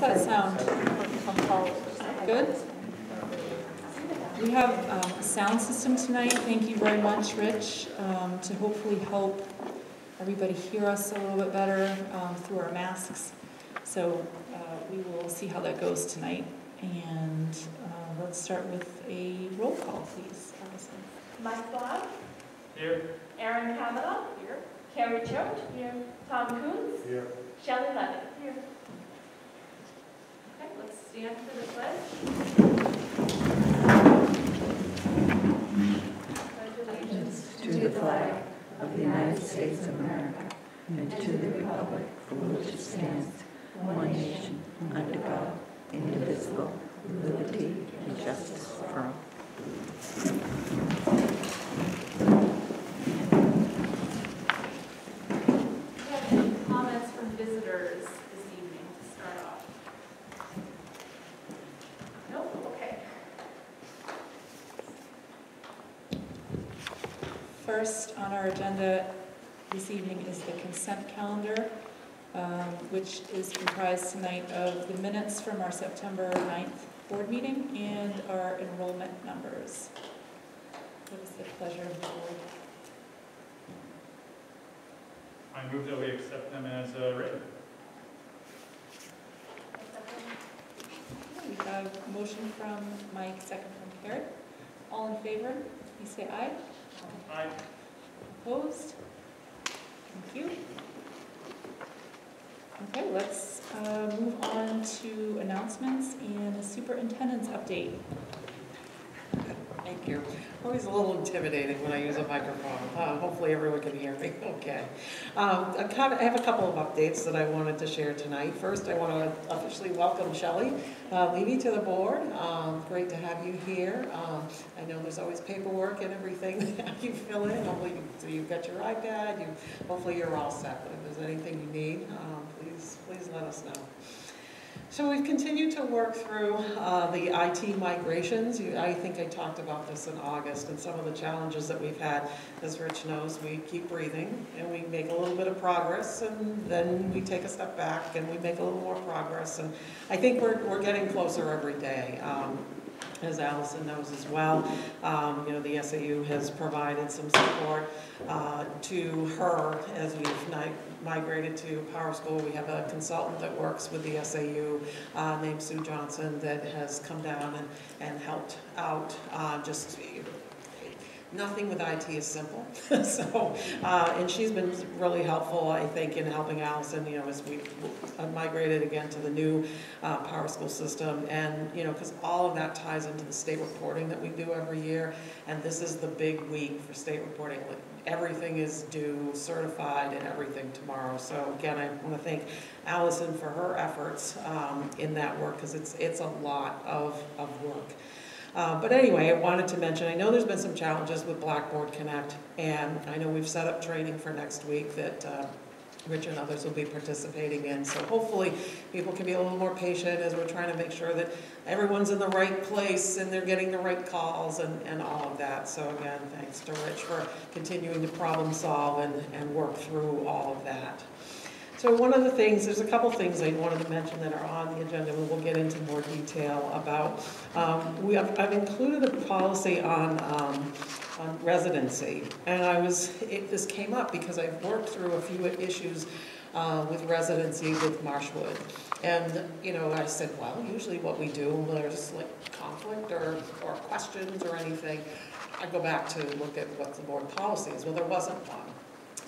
that sound? Good? We have um, a sound system tonight, thank you very much, Rich, um, to hopefully help everybody hear us a little bit better um, through our masks. So uh, we will see how that goes tonight. And uh, let's start with a roll call, please. Allison. Mike Bond, Here. Aaron Kavanaugh. Here. Carrie Choate. Here. Tom Coons. Here. Shelley Levitt. Here. Let's stand for the pledge. Pledge allegiance to the flag of the United States of America and to the republic for which it stands, one nation, under God, indivisible, with liberty and justice for all. Do you have any comments from visitors this evening to start off? Nope, okay. First on our agenda this evening is the consent calendar, um, which is comprised tonight of the minutes from our September 9th board meeting and our enrollment numbers. What is the pleasure of the board? I move that we accept them as uh, written. We have a motion from Mike, second from Garrett. All in favor, please say aye. Aye. Opposed? Thank you. Okay, let's uh, move on to announcements and superintendent's update. Thank you. Always a little intimidating when I use a microphone. Uh, Hopefully everyone can hear me okay. Um, I kind of- I have a couple of updates that I wanted to share tonight. First, I want to officially welcome Shelley uh, Levy to the board. Um, Great to have you here. Um, I know there's always paperwork and everything that you fill in. Hopefully, you- so you've got your iPad, you, hopefully you're all set. But if there's anything you need, um, please, please let us know. So we've continued to work through uh, the IT migrations. You- I think I talked about this in August and some of the challenges that we've had. As Rich knows, we keep breathing and we make a little bit of progress and then we take a step back and we make a little more progress. And I think we're, we're getting closer every day. Um, As Allison knows as well, um, you know, the SAU has provided some support uh, to her as we've migrated to PowerSchool. We have a consultant that works with the SAU uh, named Sue Johnson that has come down and, and helped out, uh, just, nothing with IT is simple. So, uh, and she's been really helpful, I think, in helping Allison, you know, as we migrated again to the new uh, PowerSchool system. And, you know, because all of that ties into the state reporting that we do every year. And this is the big week for state reporting. Like, Everything is due, certified, and everything tomorrow. So again, I want to thank Allison for her efforts um, in that work, because it's, it's a lot of, of work. Uh, But anyway, I wanted to mention, I know there's been some challenges with Blackboard Connect, and I know we've set up training for next week that uh, Rich and others will be participating in. So hopefully, people can be a little more patient as we're trying to make sure that everyone's in the right place and they're getting the right calls and, and all of that. So again, thanks to Rich for continuing to problem solve and, and work through all of that. So one of the things, there's a couple things I wanted to mention that are on the agenda, and we'll get into more detail about. Um, We have, I've included a policy on, um, residency, and I was, it, this came up because I've worked through a few issues uh, with residency with Marshwood. And, you know, I said, well, usually what we do, when there's like conflict or, or questions or anything, I go back to look at what the board policy is. Well, there wasn't one.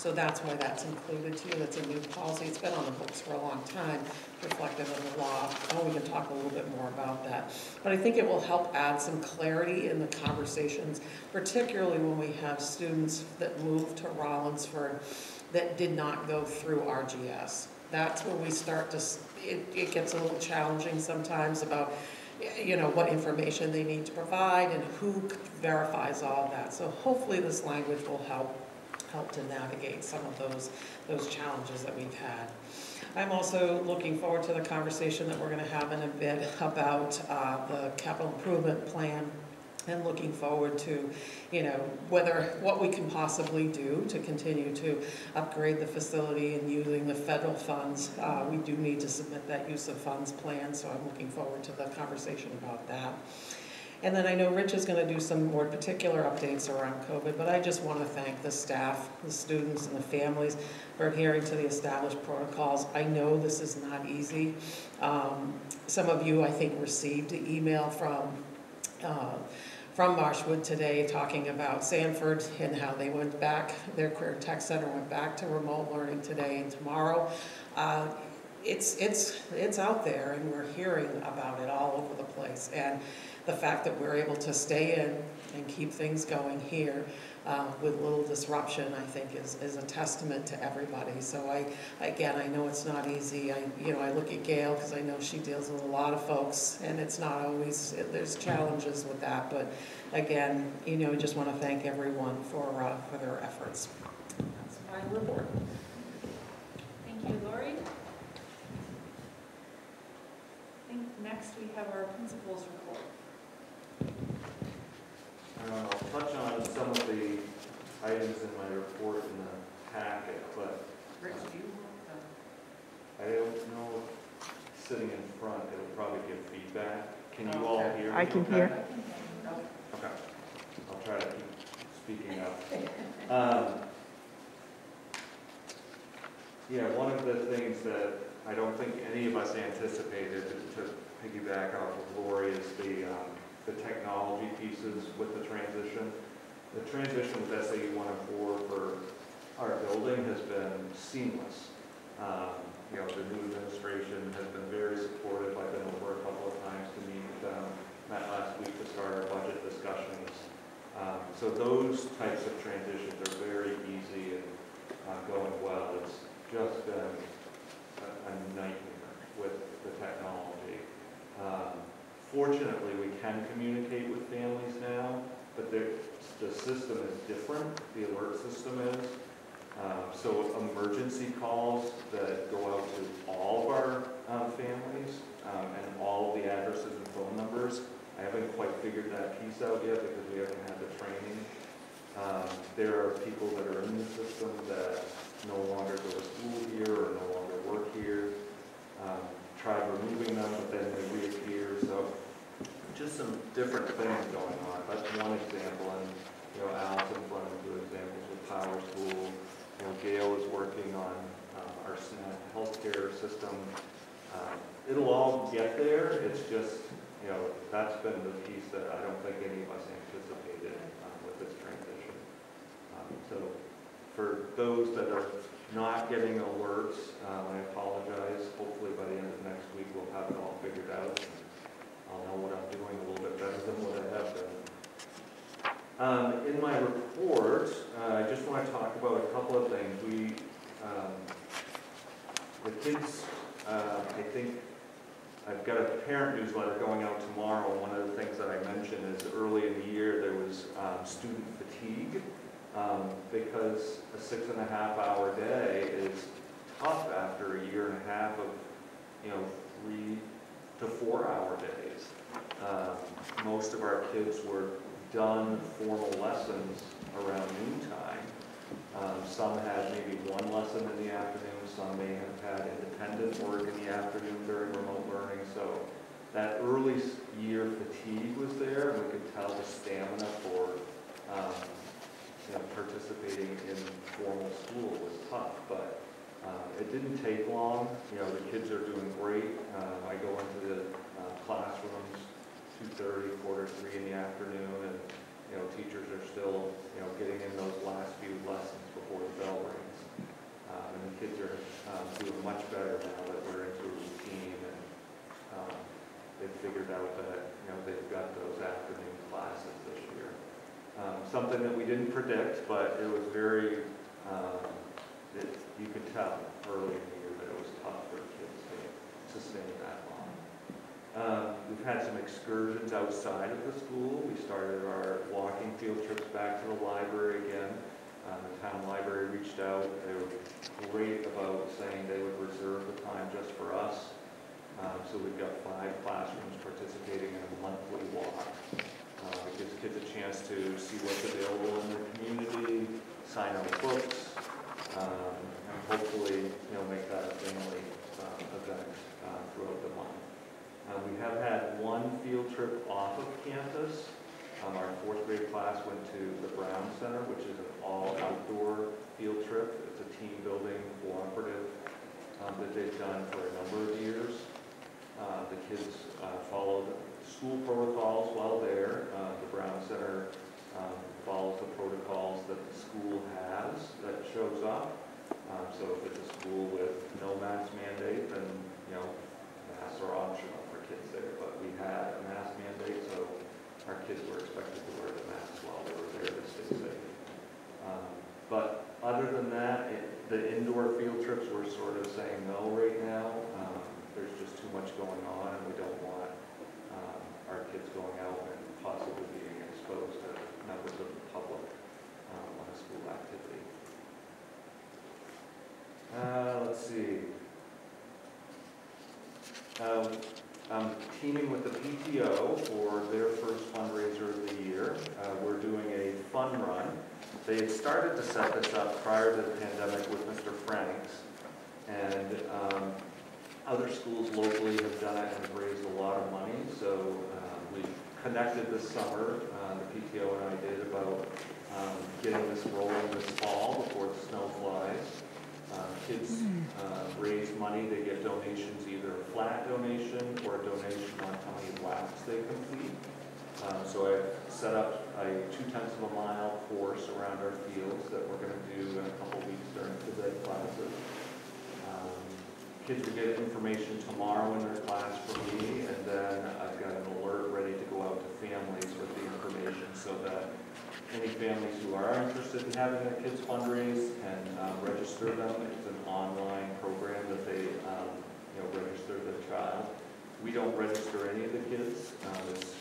So that's why that's included too, that's a new policy, it's been on the books for a long time, reflective of the law. Oh, we can talk a little bit more about that. But I think it will help add some clarity in the conversations, particularly when we have students that move to Rollinsford that did not go through RGS. That's where we start to, it, it gets a little challenging sometimes about, you know, what information they need to provide and who verifies all that. So hopefully this language will help help to navigate some of those, those challenges that we've had. I'm also looking forward to the conversation that we're gonna have in a bit about, uh, the capital improvement plan and looking forward to, you know, whether, what we can possibly do to continue to upgrade the facility and using the federal funds. Uh, We do need to submit that use of funds plan, so I'm looking forward to the conversation about that. And then I know Rich is gonna do some more particular updates around COVID, but I just wanna thank the staff, the students, and the families for adhering to the established protocols. I know this is not easy. Um, Some of you, I think, received an email from, uh, from Marshwood today talking about Sanford and how they went back, their career tech center went back to remote learning today and tomorrow. Uh, It's, it's, it's out there and we're hearing about it all over the place. And the fact that we're able to stay in and keep things going here uh, with little disruption, I think is, is a testament to everybody. So I, again, I know it's not easy. I, you know, I look at Gail because I know she deals with a lot of folks and it's not always, there's challenges with that. But again, you know, just want to thank everyone for, uh, for their efforts. That's my report. Thank you, Lori. I think next we have our principal's report. Uh, I'll touch on some of the items in my report in the packet, but Rich, do you I don't know, if sitting in front, it'll probably give feedback. Can you all hear me? I can okay? hear. Okay, I'll try to keep speaking up. Um, Yeah, one of the things that I don't think any of us anticipated, to piggyback off of Lori, is the, um, the technology pieces with the transition. The transition with SAU one and four for our building has been seamless. Um, You know, the new administration has been very supportive. I've been over a couple of times to meet with them. Met last week to start our budget discussions. Um, So those types of transitions are very easy and uh, going well. It's just been a a nightmare with the technology. Um, Fortunately, we can communicate with families now, but the, the system is different, the alert system is. Um, So emergency calls that go out to all of our um, families um, and all the addresses and phone numbers. I haven't quite figured that piece out yet because we haven't had the training. Um, There are people that are in the system that no longer go to school here or no longer work here. Um, Tried removing them, but then they reappear, so just some different things going on. That's one example, and, know, Allison brought in two examples with Power School. You know, Gail is working on uh, our healthcare system. Um, It'll all get there, it's just, you know, that's been the piece that I don't think any of us anticipated um, with this transition. Um, So for those that are not getting alerts, um, I apologize. Hopefully by the end of next week, we'll have it all figured out. I'll know what I'm doing a little bit better than what I have been. Um, In my report, uh, I just want to talk about a couple of things. We, um, the kids, uh, I think, I've got a parent newsletter going out tomorrow. One of the things that I mentioned is early in the year, there was um, student fatigue um, because a six and a half hour day is tough after a year and a half of, you know, three to four hour days. Um, Most of our kids were done formal lessons around noon time. Um, Some had maybe one lesson in the afternoon, some may have had independent work in the afternoon during remote learning. So that early year fatigue was there, and we could tell the stamina for, um, you know, participating in formal school was tough, but uh, it didn't take long. You know, the kids are doing great. Uh, I go into the uh, classrooms, 2:30, quarter three in the afternoon, and, you know, teachers are still, you know, getting in those last few lessons before the bell rings. Um, And the kids are um, doing much better now that we're into a routine, and um, they've figured out that, you know, they've got those afternoon classes this year. Um, Something that we didn't predict, but it was very, um, it- you could tell early in the year that it was tough for kids to sustain that. Um, We've had some excursions outside of the school. We started our walking field trips back to the library again. Um, The town library reached out. They were great about saying they would reserve the time just for us. Um, So we've got five classrooms participating in a monthly walk. Uh, It gives kids a chance to see what's available in their community, sign out books, um, and hopefully, you know, make that a family uh, event uh, throughout the month. Uh, We have had one field trip off of campus. Um, Our fourth grade class went to the Brown Center, which is an all-outdoor field trip. It's a team-building cooperative um, that they've done for a number of years. Uh, The kids uh, followed school protocols while there. Uh, The Brown Center um, follows the protocols that the school has that shows up. Um, So if it's a school with no mask mandate, then, you know, masks are optional for kids there. But we had a mask mandate, so our kids were expected to wear the masks while they were there to stay safe. Um, But other than that, it- the indoor field trips, we're sort of saying no right now. Um, There's just too much going on, and we don't want um, our kids going out and possibly being exposed to members of the public um, on a school activity. Uh, Let's see. Um, I'm teaming with the PTO for their first fundraiser of the year. Uh, We're doing a fun run. They had started to set this up prior to the pandemic with Mr. Franks, and um, other schools locally have done it and raised a lot of money, so um, we connected this summer, uh, the PTO and I did, about um, getting this rolling this fall before the snow flies. Uh, Kids uh, raise money, they get donations, either a flat donation or a donation on how many laps they complete. Uh, So I've set up a two tenths of a mile course around our fields that we're gonna do in a couple weeks during phys ed classes. Um, Kids will get information tomorrow in their class from me, and then I've got an alert ready to go out to families with the information so that any families who are interested in having their kids fundraise can uh, register them. It's an online program that they, um, you know, register their child. We don't register any of the kids. Uh, It's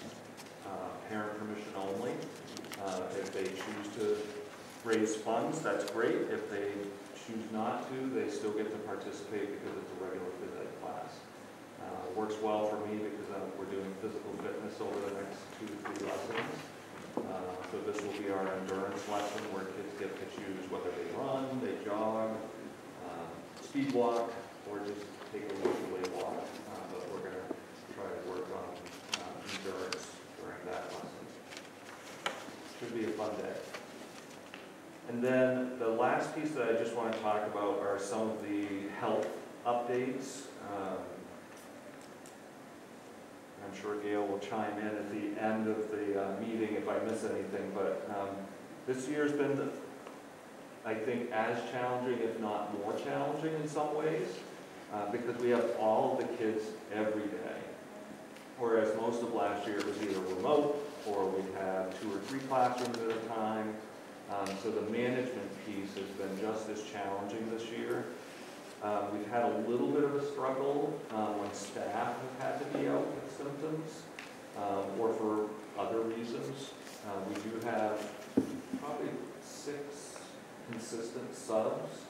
uh, parent permission only. Uh, If they choose to raise funds, that's great. If they choose not to, they still get to participate because it's a regular phys ed class. Uh, Works well for me because uh, we're doing physical fitness over the next two, to three lessons. Uh, So this will be our endurance lesson where kids get to choose whether they run, they jog, uh, speed walk, or just take a leisurely walk. Uh, But we're going to try to work on uh, endurance during that lesson. Should be a fun day. And then the last piece that I just want to talk about are some of the health updates. Um, I'm sure Gail will chime in at the end of the uh, meeting if I miss anything, but um, this year's been, I think, as challenging, if not more challenging in some ways, uh, because we have all the kids every day. Whereas most of last year was either remote, or we'd have two or three classrooms at a time. Um, So the management piece has been just as challenging this year. Um, We've had a little bit of a struggle um, when staff have had to be out symptoms um, or for other reasons. Uh, We do have probably six consistent subs,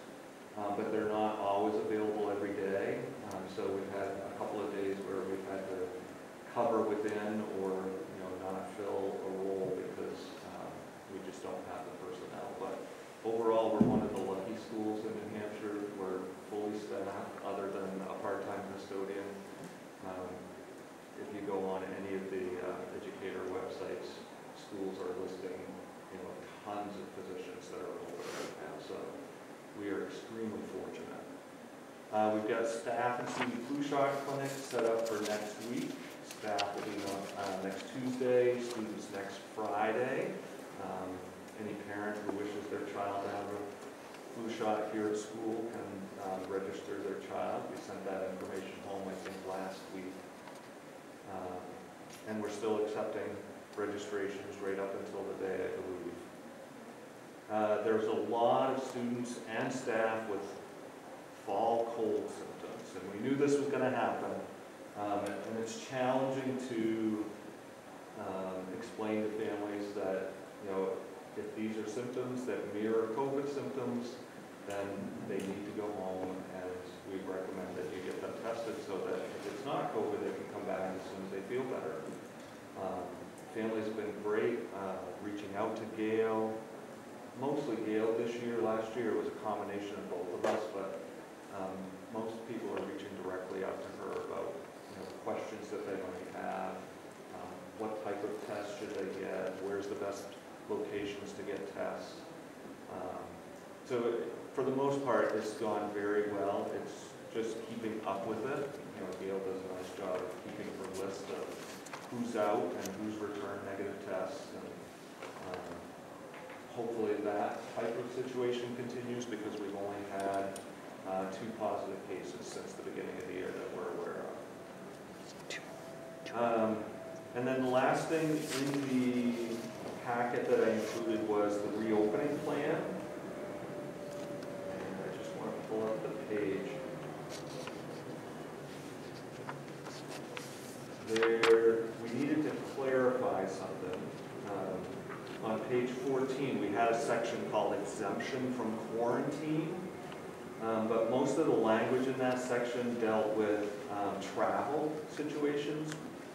uh, but they're not always available every day. Um, So we've had a couple of days where we've had to cover within or, you know, not fill a role because um, we just don't have the personnel. But overall, we're one of the lucky schools in New Hampshire. We're fully staffed, other than a part-time custodian. Um, If you go on any of the uh, educator websites, schools are listing, you know, tons of positions that are open right now. So we are extremely fortunate. Uh, We've got staff and student flu shot clinics set up for next week. Staff will be on uh, next Tuesday, students next Friday. Um, Any parent who wishes their child to have a flu shot here at school can um, register their child. We sent that information home, I think, last week. Um, And we're still accepting registrations right up until the day, I believe. Uh, There's a lot of students and staff with fall cold symptoms, and we knew this was going to happen. Um, And it's challenging to um, explain to families that, you know, if these are symptoms that mirror COVID symptoms, then they need to go home, and we recommend that you get them tested so that if it's not COVID, back as soon as they feel better. Um, Family's been great, uh, reaching out to Gail, mostly Gail this year. Last year it was a combination of both of us, but um, most people are reaching directly out to her about, you know, questions that they might have. um, What type of test should they get? Where's the best locations to get tests? Um, So for the most part, it's gone very well. It's just keeping up with it. You know, Gail does a nice job of keeping her list of who's out and who's returned negative tests. And um, hopefully that type of situation continues because we've only had uh, two positive cases since the beginning of the year that we're aware of. Um, And then the last thing in the packet that I included was the reopening plan. And I just want to pull up the page. There, we needed to clarify something. Um, On page 14, we had a section called exemption from quarantine. Um, But most of the language in that section dealt with um, travel situations.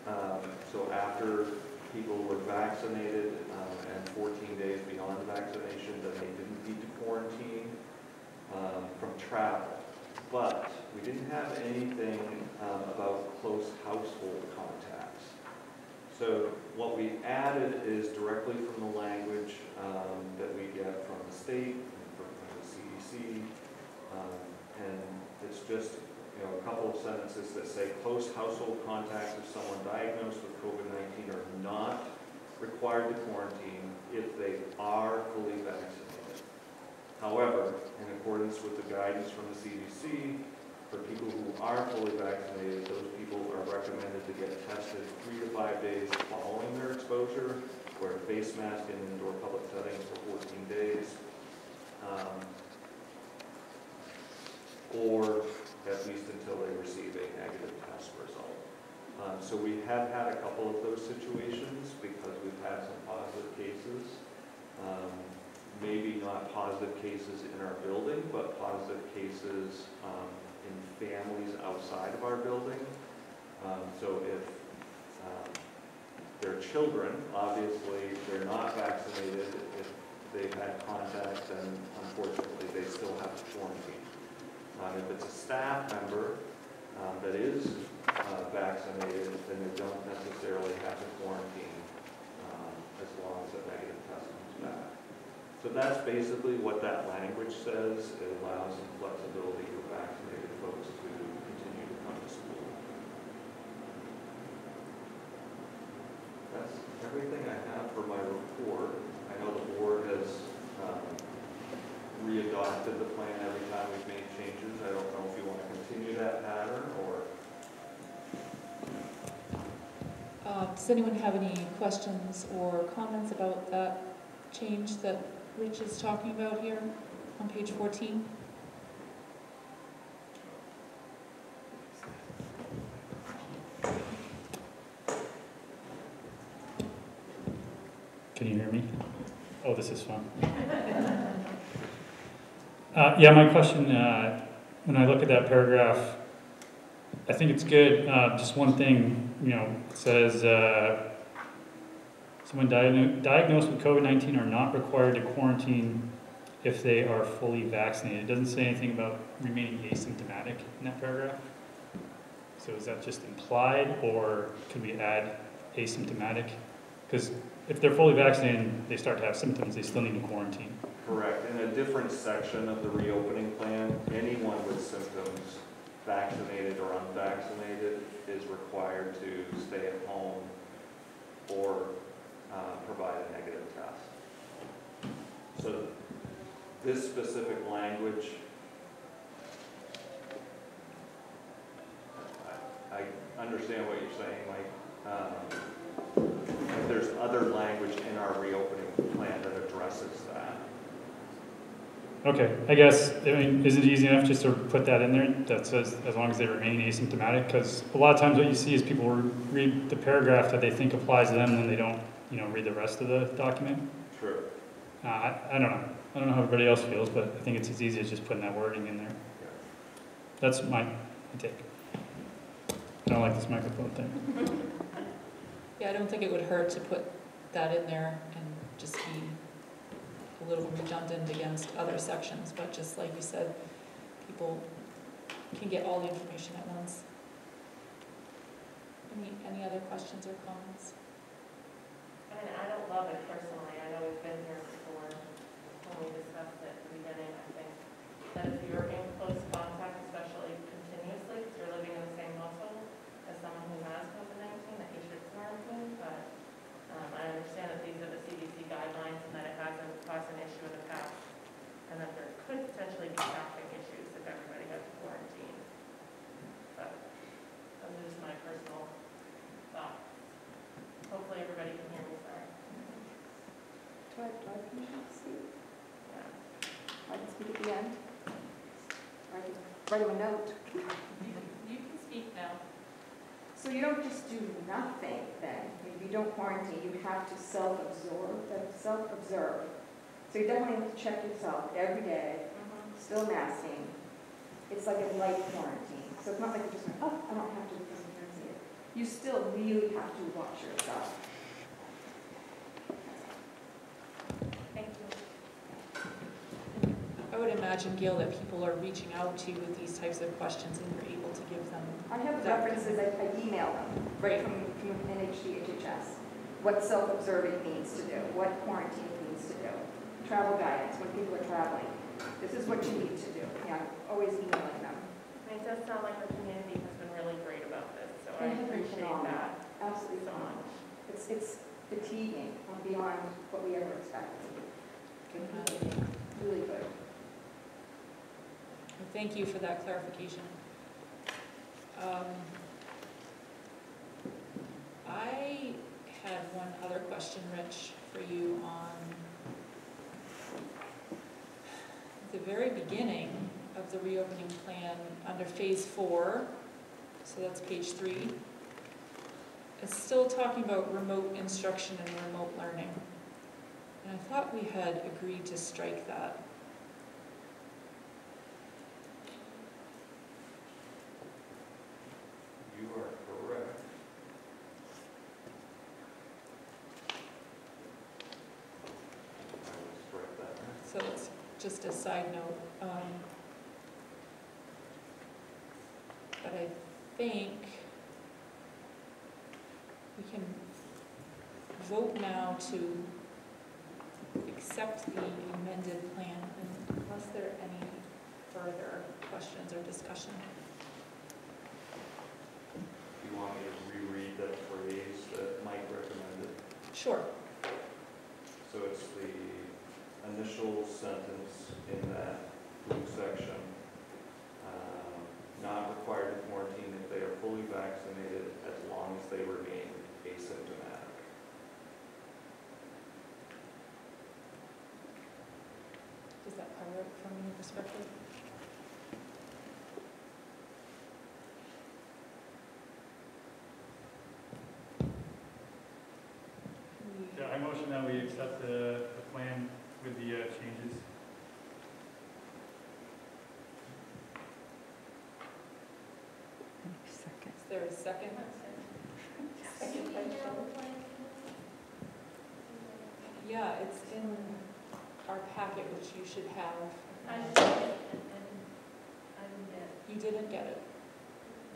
Um, So after people were vaccinated um, and 14 days beyond vaccination, then they didn't need to quarantine um, from travel. But we didn't have anything um, about close household contacts. So what we added is directly from the language um, that we get from the state, and from the CDC, um, and it's just, you know, a couple of sentences that say close household contacts of someone diagnosed with COVID-19 are not required to quarantine if they are fully vaccinated. However, in accordance with the guidance from the CDC, for people who are fully vaccinated, those people are recommended to get tested three to five days following their exposure, wear a face mask in indoor public settings for 14 days, um, or at least until they receive a negative test result. Um, So we have had a couple of those situations because we've had some positive cases. Um, Maybe not positive cases in our building, but positive cases um, in families outside of our building. Um, So if um, their children, obviously, they're not vaccinated, if they've had contact, then unfortunately, they still have to quarantine. Um, If it's a staff member um, that is uh, vaccinated, then they don't necessarily have to quarantine um, as long as a negative test comes back. So that's basically what that language says. It allows some flexibility for vaccinated folks to continue to come to school. That's everything I have for my report. I know the board has um, readopted the plan every time we've made changes. I don't know if you want to continue that pattern or Uh, Does anyone have any questions or comments about that change that Rich is talking about here on page 14? Can you hear me? Oh, this is fun. Uh, yeah, my question, uh, when I look at that paragraph, I think it's good. Uh, just one thing, you know, says, uh, someone diagno- diagnosed with COVID-19 are not required to quarantine if they are fully vaccinated. It doesn't say anything about remaining asymptomatic in that paragraph. So is that just implied, or could we add asymptomatic? Because if they're fully vaccinated and they start to have symptoms, they still need to quarantine. Correct. In a different section of the reopening plan, anyone with symptoms, vaccinated or unvaccinated, is required to stay at home or uh, provide a negative test. So this specific language, I I understand what you're saying, Mike. Um, but There's other language in our reopening plan that addresses that. Okay, I guess, I mean, is it easy enough just to put that in there that says as long as they remain asymptomatic? Because a lot of times what you see is people read the paragraph that they think applies to them, and then they don't, you know, read the rest of the document. True. Uh, I, I don't know. I don't know how everybody else feels, but I think it's as easy as just putting that wording in there. Yeah. That's my my take. I don't like this microphone thing. Yeah, I don't think it would hurt to put that in there and just be a little redundant against other sections, but just like you said, people can get all the information at once. Any, any other questions or comments? I don't love it personally, I know we've been here before, when we discussed it at the beginning, I think that if you're in close contact, especially continuously, because you're living in the same household as someone who has COVID-19, that you should quarantine, but um, I understand that these are the CDC guidelines and that it hasn't caused an issue in the past, and that there could potentially be staffing issues if everybody has to quarantine. But those are just my personal thoughts. Hopefully, everybody can hear me, sorry. Do I, do I permission to speak? Yeah. I can speak at the end? Or I can write him a note? You can, you can speak now. So you don't just do nothing then? If you don't quarantine, you have to self-absorb, uh, self-observe. So you definitely have to check yourself every day, still masking. It's like a light quarantine. So it's not like you just, oh, I don't have to I'm quarantined. You still really have to watch yourself. Thank you. I would imagine, Gail, that people are reaching out to you with these types of questions and you're able to give them. I have That- references, I I email them, right from, from NHD, HHS, what self-observing means to do, what quarantine means to do, travel guidance, when people are traveling. This is what you need to do. Yeah, always emailing them. I mean, it does sound like the community has been really great about this, so I They have been appreciate phenomenal. that Absolutely so fine. much. It's, it's fatiguing beyond what we ever expected. Really good. Thank you for that clarification. Um, I had one other question, Rich, for you on the very beginning of the reopening plan under phase four, so that's page three. It's still talking about remote instruction and remote learning. And I thought we had agreed to strike that. You are correct. I will strike that. So it's just a side note. um, But I think we can vote now to accept the amended plan unless there are any further questions or discussion. You want me to reread that phrase that Mike recommended? Sure. So it's the initial sentence in that blue section. um, Not required to quarantine if they are fully vaccinated as long as they remain asymptomatic. Does that cover it from your perspective? Yeah, I motion that we accept the, the plan with the uh, changes. Second. Is there a second? Second. Yeah, it's in our packet, which you should have. I didn't, and I didn't get, You didn't get it.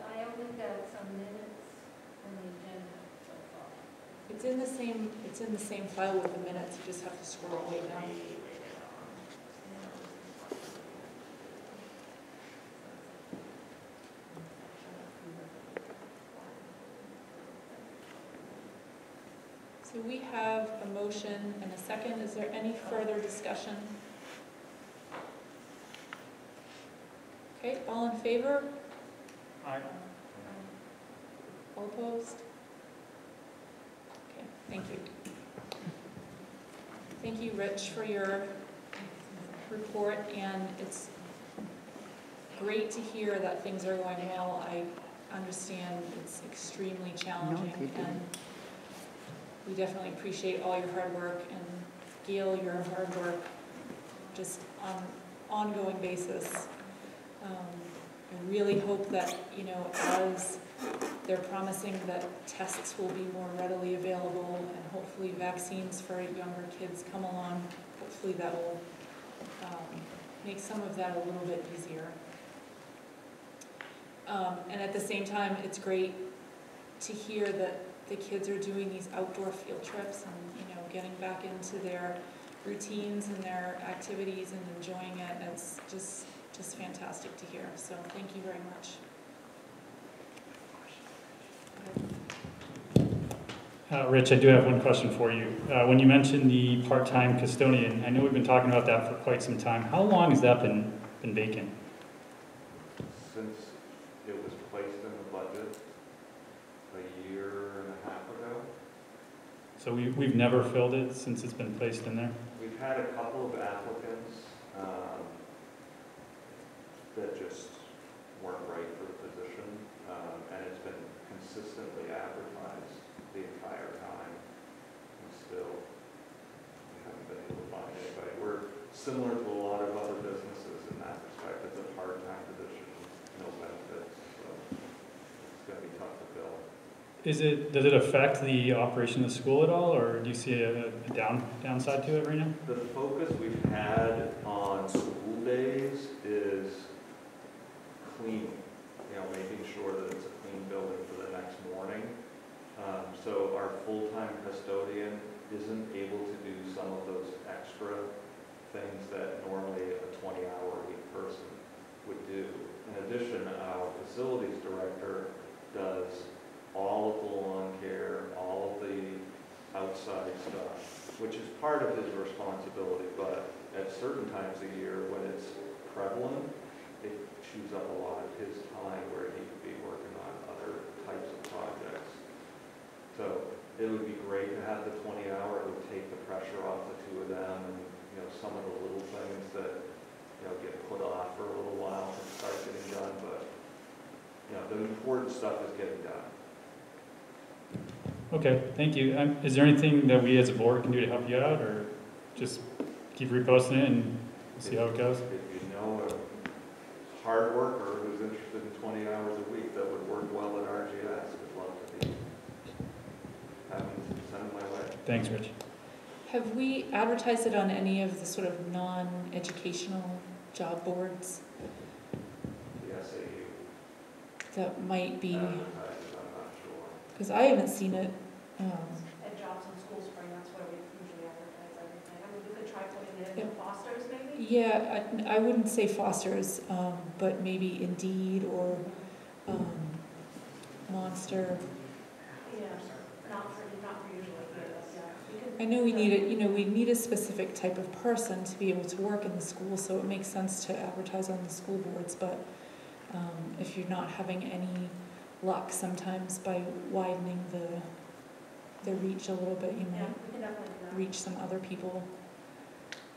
I only got some minutes from the agenda so far. It's in the same, it's in the same file with the minutes, you just have to scroll way down. So we have a motion and a second. Is there any further discussion? Okay, all in favor? Aye. All opposed? Thank you. Thank you, Rich, for your report, and it's great to hear that things are going well. I understand it's extremely challenging, do. and we definitely appreciate all your hard work, and Gail, your hard work, just on ongoing basis. Um, I really hope that, you know, as they're promising that tests will be more readily available and hopefully vaccines for younger kids come along. Hopefully that will um, make some of that a little bit easier. Um, And at the same time, it's great to hear that the kids are doing these outdoor field trips and, you know, getting back into their routines and their activities and enjoying it. It's just, just fantastic to hear. So thank you very much. Uh, Rich, I do have one question for you. Uh, When you mentioned the part-time custodian, I know we've been talking about that for quite some time. How long has that been, been vacant? Since it was placed in the budget a year and a half ago, So we, we've never filled it since it's been placed in there? we've had a couple of applicants um, that just weren't right for the position, um, and it's been consistently advertised the entire time, and still we haven't been able to find anybody. We're similar to a lot of other businesses in that respect. It's a part-time position, no benefits, so it's gonna be tough to fill. Is it, does it affect the operation of the school at all, or do you see a a down, downside to it right now? The focus we've had on school days is cleaning, you know, making sure that it's a clean building for the next morning. Um, So our full-time custodian isn't able to do some of those extra things that normally a 20-hour-a-week person would do. In addition, our facilities director does all of the lawn care, all of the outside stuff, which is part of his responsibility, but at certain times of year, when it's prevalent, it chews up a lot of his time where he could be working on other types of projects. So it would be great to have the twenty hour, it would take the pressure off the two of them, and, you know, some of the little things that, you know, get put off for a little while and start getting done, but, you know, the important stuff is getting done. Okay, thank you. Um, Is there anything that we as a board can do to help you out, or just keep reposting it and see how it goes? If you know a hard worker who's interested in 20 hours a week that would work well at RGS, would love to be, have them send them my way. Thanks, Rich. Have we advertised it on any of the sort of non-educational job boards The SAU that might be, advertises, sure. because I haven't seen it. um, At Jobs in SchoolSpring, that's where we usually advertise everything. I mean, we could try putting it in Yep. Foster's maybe? Yeah, I, I wouldn't say Foster's, um, but maybe Indeed or, um, Monster. Yeah, not for, not for usually, but, yeah. We could- I know we need a, you know, we need a specific type of person to be able to work in the school, so it makes sense to advertise on the school boards, but, um, if you're not having any luck sometimes by widening the, the reach a little bit, you might we can definitely do that. reach some other people,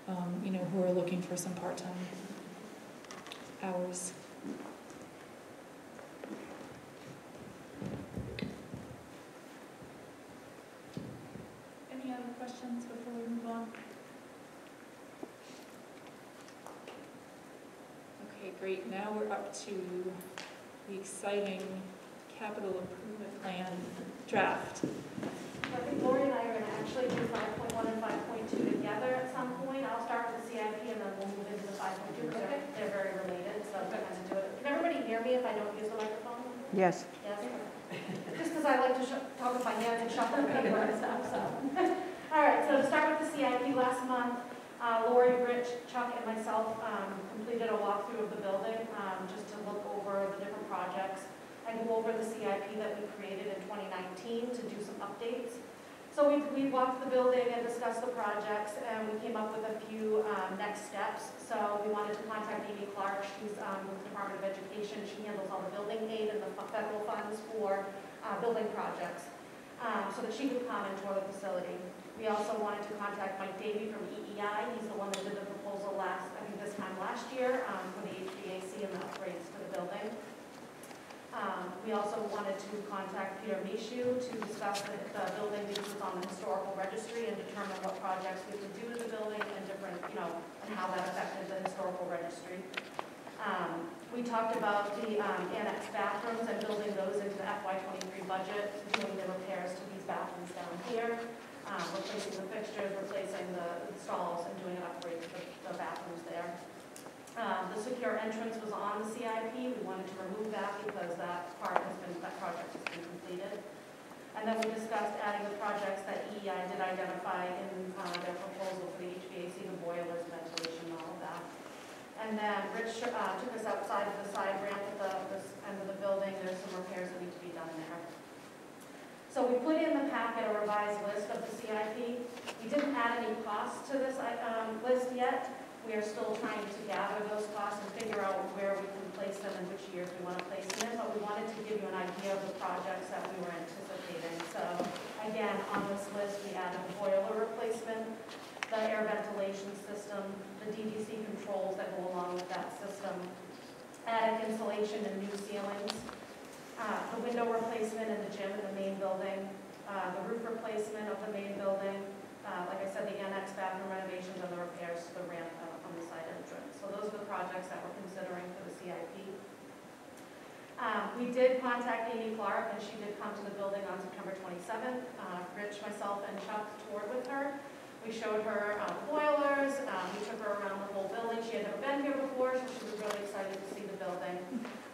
um, you know, who are looking for some part-time hours. Any other questions before we move on? Okay, great, now we're up to the exciting capital improvement plan draft. I think Lori and I are gonna actually do five point one and five point two together at some point. I'll start with the CIP and then we'll move into the five point two, because they're, they're very related, so we're gonna do it. Can everybody hear me if I don't use the microphone? Yes. Yes? Just because I like to sh- talk with my hands and shuffle paper and stuff, so. All right, so to start with the CIP, last month, uh, Lori, Rich, Chuck, and myself um, completed a walkthrough of the building, um, just to look over the different projects and go over the CIP that we created in 2019 to do some updates. So we, we walked the building and discussed the projects, and we came up with a few um, next steps. So we wanted to contact Amy Clark, she's um, with the Department of Education, she handles all the building aid and the federal funds for uh, building projects, um, so that she could come and tour the facility. We also wanted to contact Mike Davy from EEI, he's the one that did the proposal last, I think this time last year, um, for the HVAC and the upgrades to the building. Um, We also wanted to contact Peter Mishu to discuss the the building uses on the historical registry and determine what projects we could do to the building and different, you know, and how that affected the historical registry. Um, We talked about the um, annex bathrooms and building those into the FY twenty-three budget, doing the repairs to these bathrooms down here, um, replacing the fixtures, replacing the stalls, and doing an upgrade to the- the bathrooms there. Um, The secure entrance was on the CIP, we wanted to remove that because that part has been, that project has been completed. And then we discussed adding the projects that EEI did identify in uh, their proposal for the HVAC, the boilers, ventilation, and all of that. And then Rich uh, took us outside of the side ramp at the, this end of the building, there's some repairs that need to be done there. So we put in the packet a revised list of the CIP. We didn't add any costs to this um, list yet. We are still trying to gather those costs and figure out where we can place them and which years we want to place them in, but we wanted to give you an idea of the projects that we were anticipating. So again, on this list, we added boiler replacement, the air ventilation system, the DDC controls that go along with that system, attic insulation and new ceilings, uh, the window replacement in the gym in the main building, uh, the roof replacement of the main building, uh, like I said, the annex bathroom renovations and the repairs to the ramp uh, on the side entrance. So those are the projects that we're considering for the CIP. Um, We did contact Amy Clark, and she did come to the building on September 27th. Uh, Rich, myself, and Chuck toured with her. We showed her uh, the boilers, um, we took her around the whole building. She had never been here before, so she was really excited to see the building.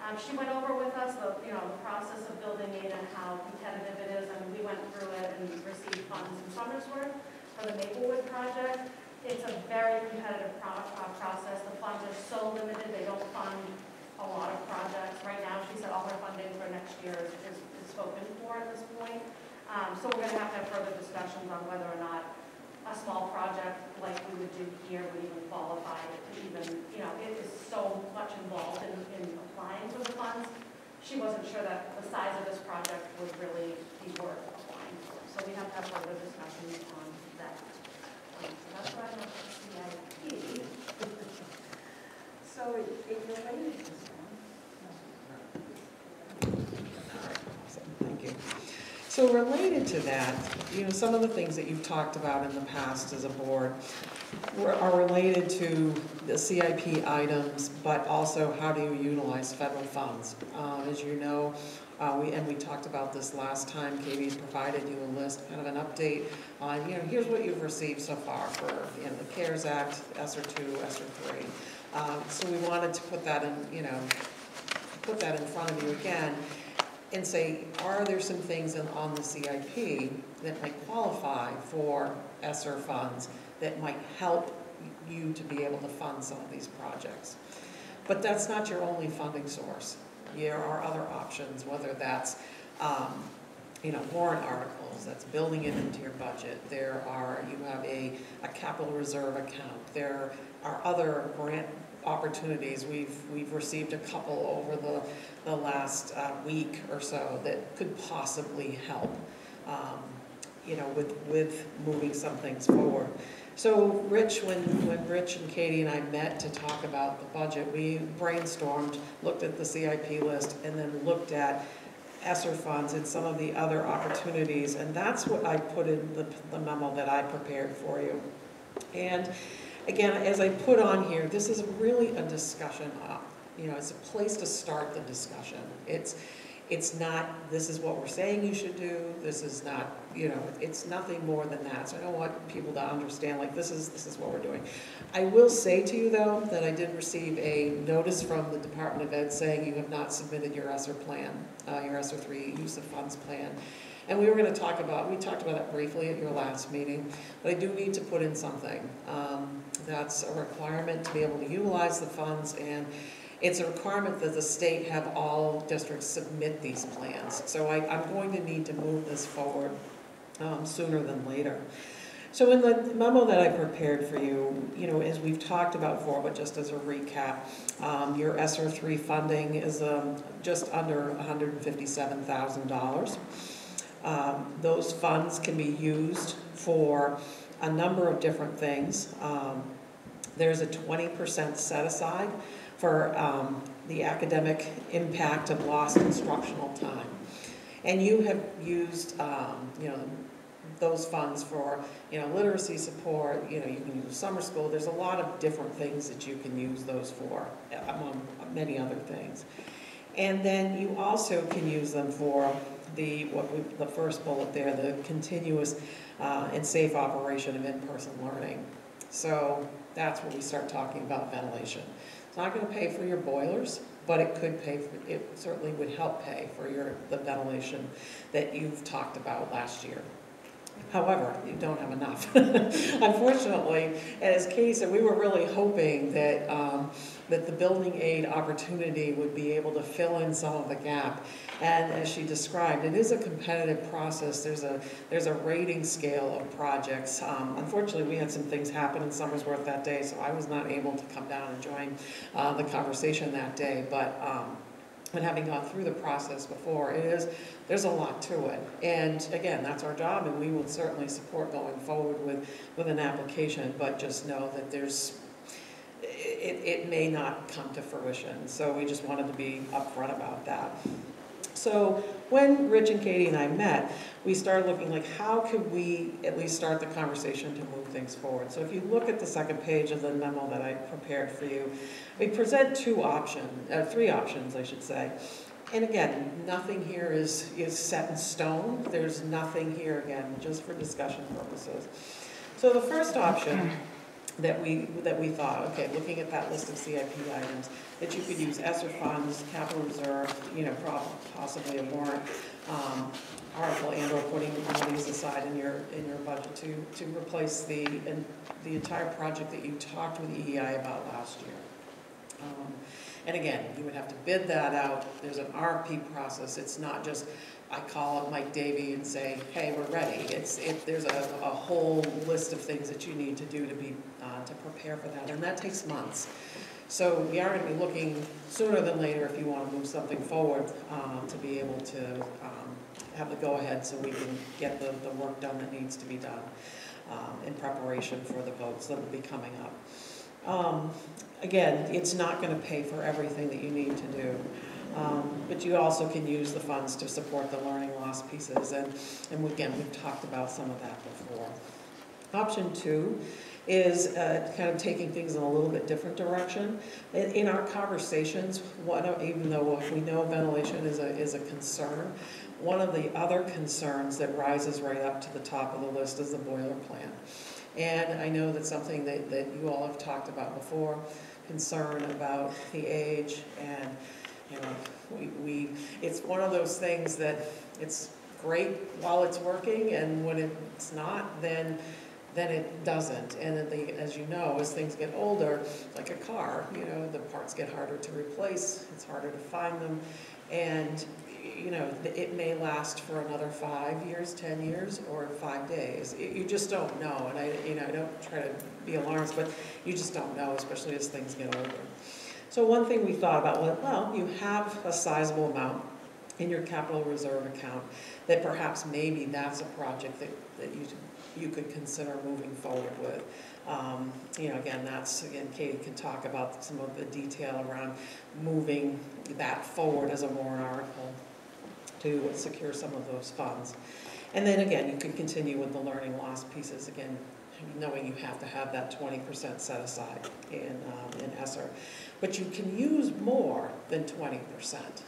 Um, She went over with us, the, you know, the process of building it and how competitive it is, and we went through it and received funds in Somersworth for the Maplewood project. It's a very competitive pro- uh, process. The funds are so limited, they don't fund a lot of projects. Right now, she said all her funding for next year is, is is spoken for at this point. Um, so we're gonna have to have further discussions on whether or not a small project like we would do here would even qualify to even, you know, it is so much involved in, in applying for the funds. She wasn't sure that the size of this project would really be worth applying for. So we have to have further discussions on that. Um, So that's what I want to CIP. So it it related to Thank you. So related to that, you know, some of the things that you've talked about in the past as a board are related to the CIP items, but also how do you utilize federal funds? Uh, As you know, uh, we, and we talked about this last time, Katie provided you a list, kind of an update on, you know, here's what you've received so far for, you know, the CARES Act, ESSER two, ESSER three. Um, So we wanted to put that in, you know, put that in front of you again and say, are there some things in, on the CIP that might qualify for ESSER funds that might help you to be able to fund some of these projects? But that's not your only funding source. There are other options, whether that's, um, you know, warrant articles, that's building it into your budget. There are, you have a, a capital reserve account. There are other grant opportunities. We've, we've received a couple over the, the last uh, week or so that could possibly help, um, you know, with, with moving some things forward. So Rich, when, when Rich and Katie and I met to talk about the budget, we brainstormed, looked at the CIP list, and then looked at ESSER funds and some of the other opportunities, and that's what I put in the the memo that I prepared for you. And again, as I put on here, this is really a discussion, uh, you know, it's a place to start the discussion. It's, it's not, this is what we're saying you should do, this is not, you know, it's nothing more than that. So I don't want people to understand, like, this is, this is what we're doing. I will say to you, though, that I did receive a notice from the Department of Ed saying you have not submitted your ESSER plan, uh, your ESSER three use of funds plan. And we were gonna talk about, we talked about it briefly at your last meeting, but I do need to put in something. Um, That's a requirement to be able to utilize the funds, and it's a requirement that the state have all districts submit these plans. So I, I'm going to need to move this forward um, sooner than later. So in the memo that I prepared for you, you know, as we've talked about before, but just as a recap, um, your ESSER three funding is um, just under $157,000. Um, Those funds can be used for a number of different things. Um, There's a twenty percent set aside for um, the academic impact of lost instructional time. And you have used, um, you know, those funds for, you know, literacy support, you know, you can use summer school, there's a lot of different things that you can use those for, among many other things. And then you also can use them for the, what we, the first bullet there, the continuous uh, and safe operation of in-person learning. So that's where we start talking about ventilation. It's not gonna pay for your boilers, but it could pay, for it certainly would help pay for your, the ventilation that you've talked about last year. However, you don't have enough. Unfortunately, as Katie said, we were really hoping that, um, that the building aid opportunity would be able to fill in some of the gap. And as she described, it is a competitive process. There's a, there's a rating scale of projects. Um, unfortunately, we had some things happen in Somersworth that day, so I was not able to come down and join uh, the conversation that day. But um, having gone through the process before, it is, there's a lot to it. And again, that's our job, and we will certainly support going forward with, with an application, but just know that there's, it, it may not come to fruition. So we just wanted to be upfront about that. So when Rich and Katie and I met, we started looking like how could we at least start the conversation to move things forward. So if you look at the second page of the memo that I prepared for you, we present two options, uh, three options, I should say. And again, nothing here is, is set in stone. There's nothing here, again, just for discussion purposes. So the first option that we, that we thought, okay, looking at that list of CIP items, that you could use ESSER funds, capital reserve, you know, possibly a warrant um, article and or putting monies aside in your, in your budget to, to replace the, the entire project that you talked with EEI about last year. Um, and again, you would have to bid that out. There's an RFP process. It's not just I call up Mike Davey and say, hey, we're ready. It's, it, there's a, a whole list of things that you need to do to be, uh, to prepare for that, and that takes months. So we are gonna be looking sooner than later if you wanna move something forward, um, to be able to, um, have the go-ahead so we can get the, the work done that needs to be done, um, in preparation for the votes that will be coming up. Um, again, it's not gonna pay for everything that you need to do. Um, but you also can use the funds to support the learning loss pieces, and, and again, we've talked about some of that before. Option two is uh, kind of taking things in a little bit different direction. In, in our conversations, what, even though we know ventilation is a, is a concern, one of the other concerns that rises right up to the top of the list is the boiler plant. And I know that's something that, that you all have talked about before, concern about the age and you know, we, we, it's one of those things that it's great while it's working, and when it's not, then then it doesn't. And the, as you know, as things get older, like a car, you know, the parts get harder to replace, it's harder to find them, and you know, it may last for another five years, 10 years, or five days. You just don't know, and I, you know, I don't try to be alarmist, but you just don't know, especially as things get older. So one thing we thought about was, well, you have a sizable amount in your capital reserve account that perhaps maybe that's a project that, that you, you could consider moving forward with. Um, you know, again, that's, again, Katie can talk about some of the detail around moving that forward as a warrant article to secure some of those funds. And then again, you could continue with the learning loss pieces again, knowing you have to have that 20% set aside in, um, in ESSER but you can use more than 20%.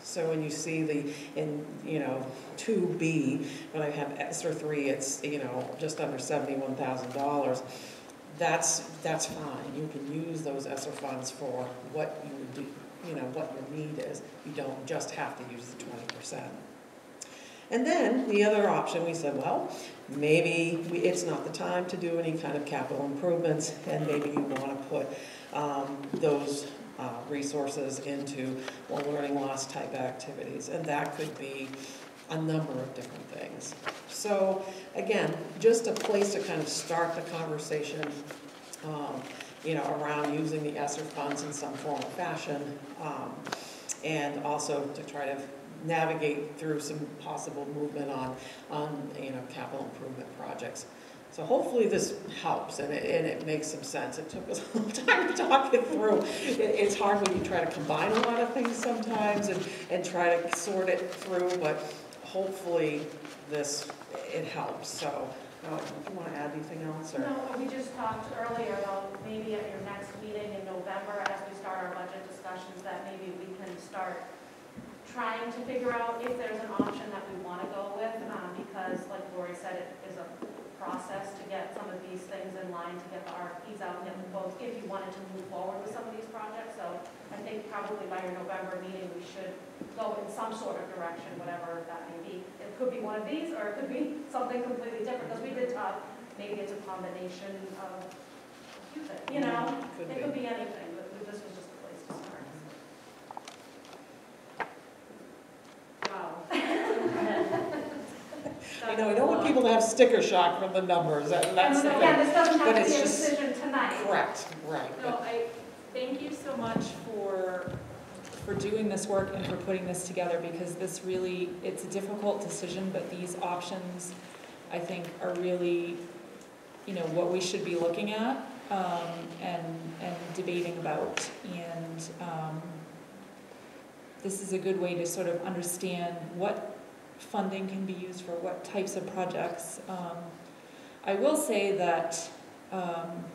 So when you see the, in, you know, 2B, when I have ESSER 3, it's, you know, just under $71,000, that's, that's fine. You can use those ESSER funds for what you do, you know, what your need is. You don't just have to use the 20%. And then the other option, we said, well, maybe we, it's not the time to do any kind of capital improvements, and maybe you want to put um, those uh, resources into well, learning loss type activities. And that could be a number of different things. So again, just a place to kind of start the conversation, um, you know, around using the ESSER funds in some form or fashion, um, and also to try to navigate through some possible movement on, on you know, capital improvement projects. So hopefully this helps and it, and it makes some sense. It took us a long time to talk it through. It, it's hard when you try to combine a lot of things sometimes and, and try to sort it through, but hopefully this, it helps, so, do you want to add anything else, or? No, we just talked earlier about maybe at your next meeting in November, as we start our budget discussions, that maybe we can start trying to figure out if there's an option that we want to go with, um, because like Lori said, it is a process to get some of these things in line, to get the RFPs out and get the quotes, if you wanted to move forward with some of these projects. So I think probably by your November meeting, we should go in some sort of direction, whatever that may be. It could be one of these, or it could be something completely different, because we did talk, maybe it's a combination of a few things, you know? Could It be. could be anything, but this was just a place to start. Wow. I know, I don't want people to have sticker shock from the numbers, that- that's the No, no, Yeah, thing. this doesn't But have to it's be a just- decision tonight. Correct, right. No, I, thank you so much for, for doing this work and for putting this together, because this really, it's a difficult decision, but these options, I think, are really, you know, what we should be looking at, um, and, and debating about. And, um, this is a good way to sort of understand what funding can be used for what types of projects. Um, I will say that, um,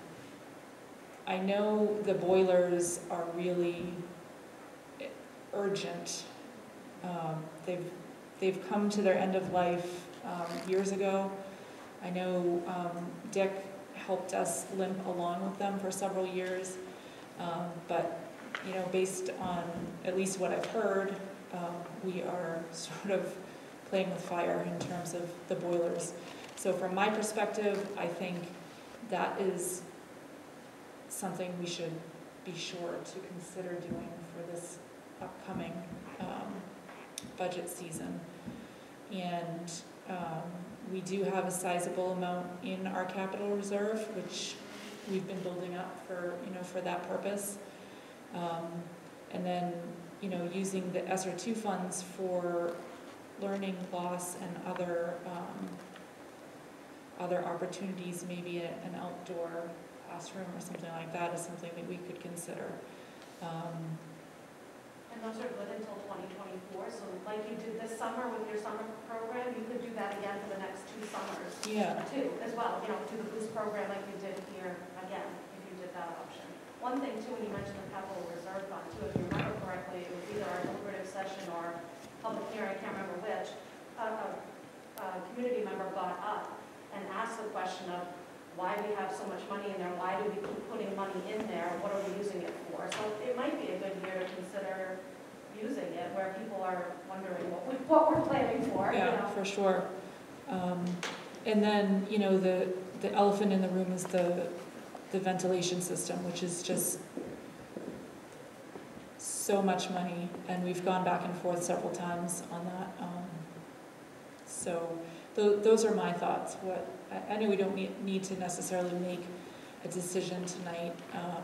I know the boilers are really urgent. Um, They've, they've come to their end of life um, years ago. I know um, Dick helped us limp along with them for several years. Um, But, you know, based on at least what I've heard, um, we are sort of playing with fire in terms of the boilers. So from my perspective, I think that is something we should be sure to consider doing for this upcoming um, budget season. And um, we do have a sizable amount in our capital reserve, which we've been building up for, you know, for that purpose. Um, And then, you know, using the ESSER two funds for learning loss and other, um, other opportunities, maybe a- an outdoor classroom or something like that is something that we could consider. Um, And those are good until 2024, so like you did this summer with your summer program, you could do that again for the next two summers Yeah, too, as well, you know, do the boost program like you did here again, if you did that option. One thing too, when you mentioned the capital reserve fund too, if you remember correctly, it was either our deliberative session or public hearing, I can't remember which, a, a, a community member got up and asked the question of why we have so much money in there, why do we keep putting money in there, what are we using it for? So it might be a good year to consider using it, where people are wondering what, we- what we're planning for, you yeah, know? for sure. Um, And then, you know, the, the elephant in the room is the, the ventilation system, which is just so much money, and we've gone back and forth several times on that. Um, So, tho- those are my thoughts. What, I, I know we don't need, need to necessarily make a decision tonight. Um,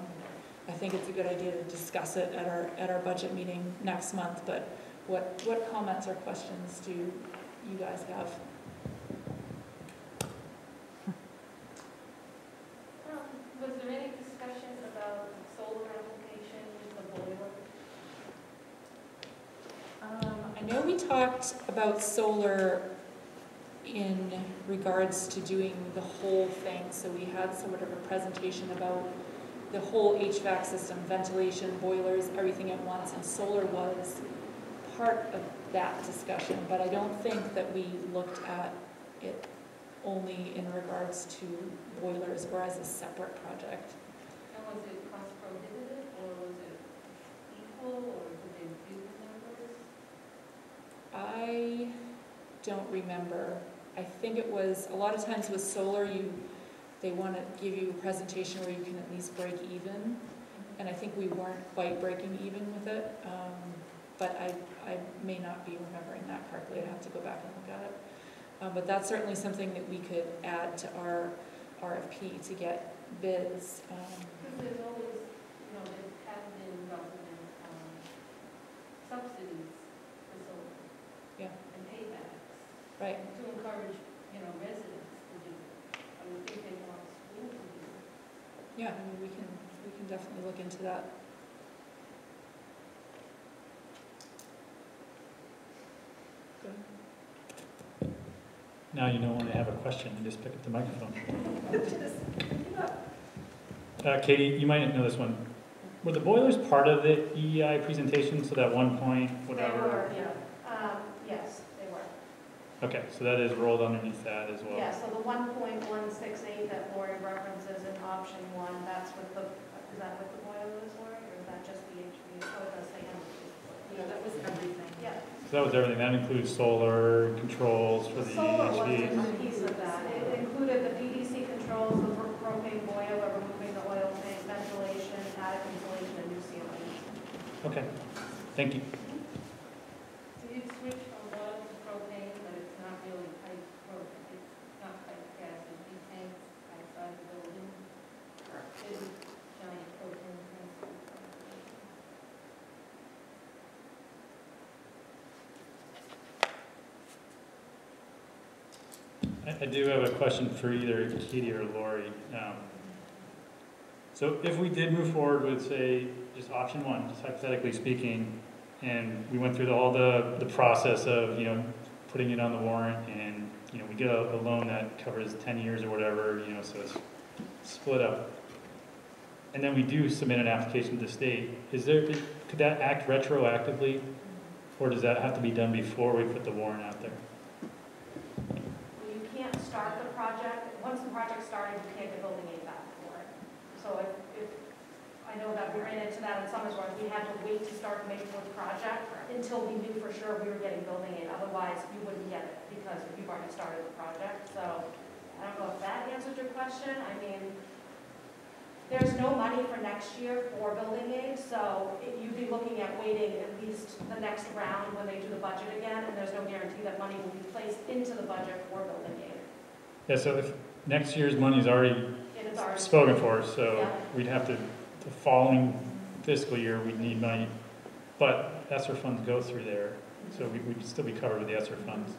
I think it's a good idea to discuss it at our, at our budget meeting next month, but what, what comments or questions do you guys have? Um, Was there any discussion about solar application in the boiler? Um, I know we talked about solar in regards to doing the whole thing, so we had sort of a presentation about the whole HVAC system, ventilation, boilers, everything at once, and solar was part of that discussion, but I don't think that we looked at it only in regards to boilers or as a separate project. And was it cost prohibitive, or was it equal, or did they do the numbers? I don't remember. I think it was, a lot of times with solar, you, they want to give you a presentation where you can at least break even. And I think we weren't quite breaking even with it. Um, But I, I may not be remembering that correctly. I'd have to go back and look at it. Uh, But that's certainly something that we could add to our RFP to get bids. Um, Because there's always, you know, there have been government um, subsidies for solar. Yeah. And paybacks. Right, To encourage, you know, residents to do it. I would think they want school to do it. yeah, I mean, we can, we can definitely look into that. Good. Now you know when I have a question, you just pick up the microphone. Uh, Katie, you might know this one. Were the boilers part of the EEI presentation, so that one point, They whatever? were, yeah. Um, yes, they were. Okay, so that is rolled underneath that as well? Yeah, so the one point one six eight that Lori references in option one, that's with the, is that with the boilers, Lori, or is that just the HVAC? Oh, it does say You know, that was everything. Yeah. So that was everything, that includes solar, controls for the Solar wasn't HVAC? a piece of that. It included the DDC controls, the propane boiler, removing the oil tank, ventilation, attic insulation, and new ceiling. Okay, thank you. So you switch from oil to propane, but it's not really pipe propane, it's not pipe gas, it's big tanks outside the building. Big giant propane tanks. I, do have a question for either Katie or Lori. Um, So if we did move forward with, say, just option one, just hypothetically speaking, and we went through the- all the, the process of, you know, putting it on the warrant, and, you know, we get a, a loan that covers ten years or whatever, you know, so it's split up. And then we do submit an application to the state, is there, could that act retroactively? Or does that have to be done before we put the warrant out there? Start the project, once the project started, you can't get building aid back for it. So if, if, I know that we ran into that in Somersworth, we had to wait to start the Maplewood project until we knew for sure we were getting building aid, otherwise you wouldn't get it because you've already started the project. So I don't know if that answered your question, I mean, there's no money for next year for building aid, so you'd be looking at waiting at least the next round when they do the budget again, and there's no guarantee that money will be placed into the budget for building aid. Yeah, so if next year's money is already It is already. spoken for, so Yeah. we'd have to, the following fiscal year, we'd need money. But ESSER funds go through there, so we- we'd still be covered with the ESSER funds.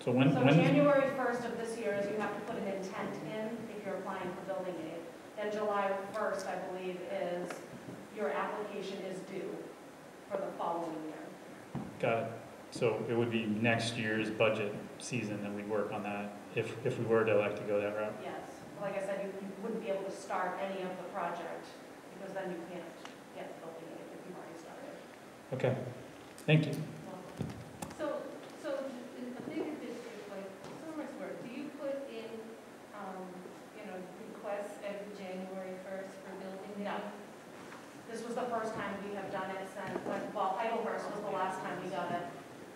So when, So when, January 1st of this year is you have to put an intent in if you're applying for building aid. Then July 1st, I believe, is your application is due for the following year. got it. So it would be next year's budget season that we'd work on that, if, if we were to elect to go that route. Yes, like I said, you you wouldn't be able to start any of the project because then you can't get the building if you've already started. Okay, thank you. So, so in a bigger district like Somersworth, do you put in, um, you know, requests every January first for building? No. This was the first time we have done it since, when- well, Heidelberg was the last time we got it.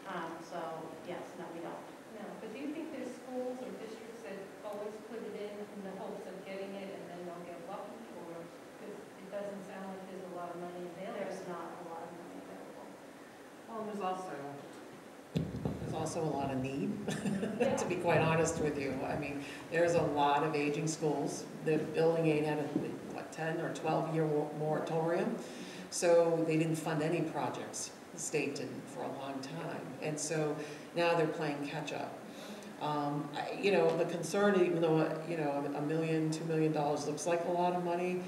Um, So, yes, no, we don't. No, but do you think there's schools or districts that always put it in in the hopes of getting it and then they'll get lucky? Or, because it doesn't sound like there's a lot of money available. There's not a lot of money available. Well, there's also, there's also a lot of need, to be quite honest with you. I mean, there's a lot of aging schools. The building aid had a, what, 10 or 12-year moratorium, so they didn't fund any projects. The state didn't for a long time. And so now they're playing catch-up. Um, I- You know, the concern, even though, you know, a million, two million dollars looks like a lot of money,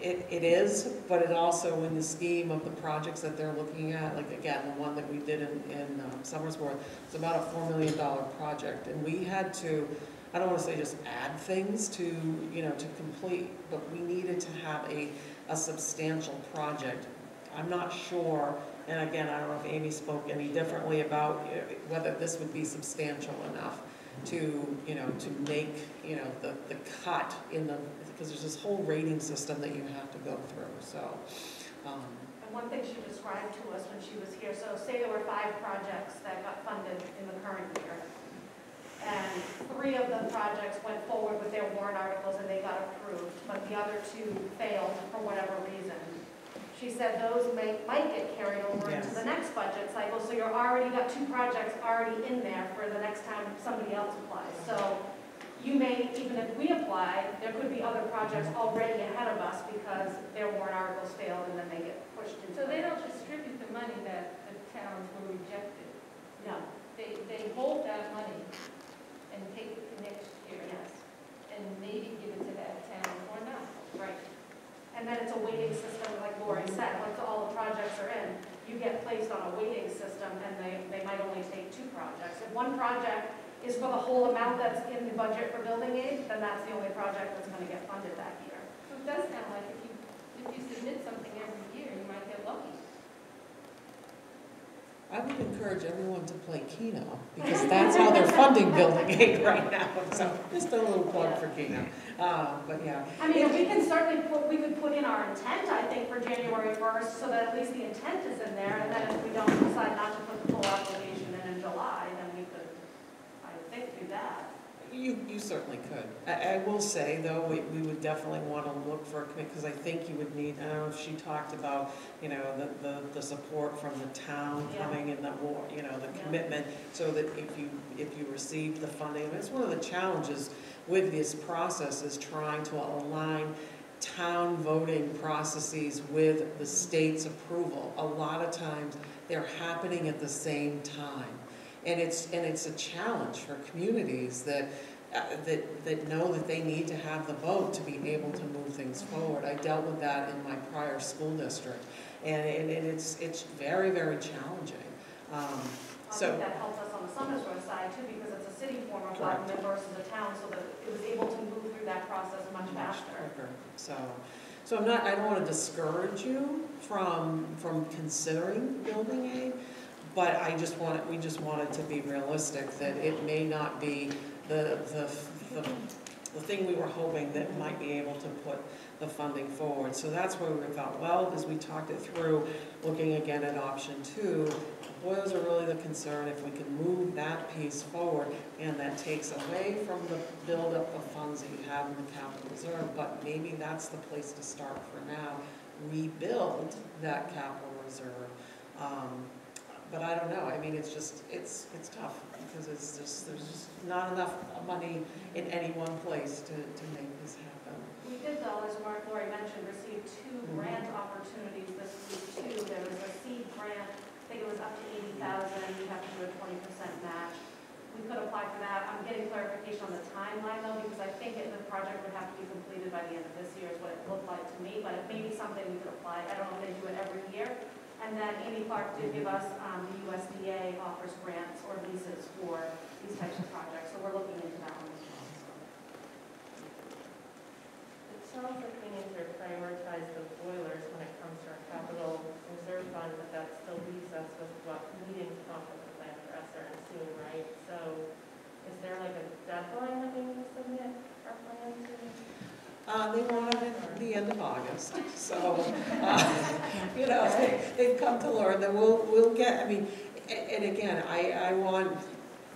it, it is, but it also, in the scheme of the projects that they're looking at, like, again, the one that we did in, in um, Somersworth, it's about a four million dollar project, and we had to, I don't wanna say just add things to, you know, to complete, but we needed to have a, a substantial project. I'm not sure, and again, I don't know if Amy spoke any differently about uh, whether this would be substantial enough to, you know, to make, you know, the, the cut in the, because there's this whole rating system that you have to go through, so. um, And one thing she described to us when she was here, so say there were five projects that got funded in the current year, and three of the projects went forward with their warrant articles and they got approved, but the other two failed for whatever reason. She said those may, might get carried over into the next budget cycle, so you're already got two projects already in there for the next time somebody else applies. So you may, even if we apply, there could be other projects already ahead of us because their warrant articles failed and then they get pushed into. So they don't distribute the money that the towns were rejected. No, They, they hold that money and take it to next year yes, and maybe give it to that town or not. right. And then it's a waiting system, like Lori said, once all the projects are in, you get placed on a waiting system and they, they might only take two projects. If one project is for the whole amount that's in the budget for building aid, then that's the only project that's gonna get funded that year. So it does sound like if you, if you submit something every year, you might get lucky. I would encourage everyone to play Keno, because that's how they're funding building aid right now. So just a little plug for Keno. Uh, But yeah, I mean, we can certainly put, we could put in our intent, I think, for January first, so that at least the intent is in there, and then if we don't decide not to put the full application in in July, then we could, I think, do that. you, you certainly could. I, I will say, though, we, we would definitely want to look for a commit, because I think you would need, I don't know if she talked about, you know, the, the, the support from the town Yeah. coming and the war, you know, the Yeah. commitment, so that if you, if you received the funding, and it's one of the challenges with this process is trying to align town voting processes with the state's approval. A lot of times, they're happening at the same time. And it's, and it's a challenge for communities that, uh, that, that know that they need to have the vote to be able to move things forward. I dealt with that in my prior school district, and, and and it's, it's very, very challenging. Um, I So- think that helps us on the Somersworth side too, because it's a city form of government versus a town, so that it was able to move through that process much much faster. quicker. So, so I'm not, I don't want to discourage you from, from considering building aid, but I just want, we just wanted to be realistic, that it may not be the, the, the, the thing we were hoping that might be able to put the funding forward. So that's where we thought, well, as we talked it through, looking again at option two, boilers are really the concern, if we can move that piece forward, and that takes away from the buildup of funds that you have in the capital reserve, but maybe that's the place to start for now, rebuild that capital reserve. Um, But I don't know, I mean, it's just, it's, it's tough, because it's just, there's just not enough money in any one place to, to make this happen. We did though, as Mark Lori mentioned, receive two Mhm. grant opportunities this week too. There was a seed grant, I think it was up to eighty thousand, you have to do a twenty percent match. We could apply for that. I'm getting clarification on the timeline though, because I think it- the project would have to be completed by the end of this year is what it looked like to me, but it may be something we could apply. I don't know if they do it every year. And then Amy Clark did give us, um, the USDA offers grants or leases for these types of projects, so we're looking into that one as well. It sounds like we need to prioritize the boilers when it comes to our capital reserve fund, but that still leaves us with what, needing to come up with a plan for and soon, right? So is there like a deadline that we need to submit our plan to? Uh, they wanted it the end of August, so, uh, you know, they, they've come to learn that we'll, we'll get, I mean, a- and again, I, I want,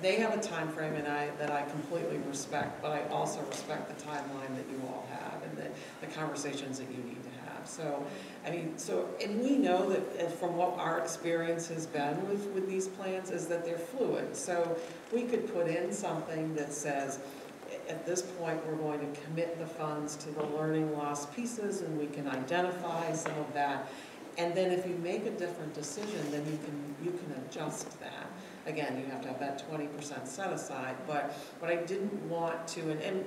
they have a time frame and I, that I completely respect, but I also respect the timeline that you all have and the, the conversations that you need to have. So, I mean, so, and we know that uh, from what our experience has been with, with these plans is that they're fluid. So we could put in something that says, at this point, we're going to commit the funds to the learning loss pieces, and we can identify some of that. And then if you make a different decision, then you can, you can adjust that. Again, you have to have that twenty percent set aside, but, but I didn't want to, and, and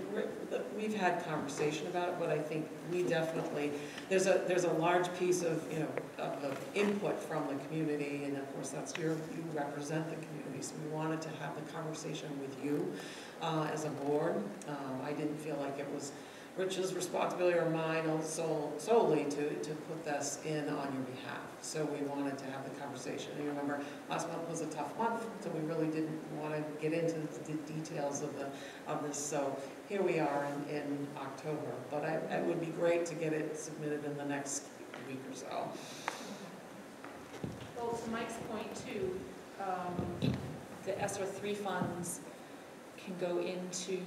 we've had conversation about it, but I think we definitely, there's a, there's a large piece of, you know, of input from the community, and of course, that's your, you represent the community, so we wanted to have the conversation with you uh, as a board. Um, I didn't feel like it was Rich's responsibility or mine also solely to, to put this in on your behalf. So we wanted to have the conversation. And you remember, last month was a tough month, so we really didn't want to get into the details of the, of this. So here we are in, in October, but I, it would be great to get it submitted in the next week or so. Well, to Mike's point too, um, the ESSER three funds can go into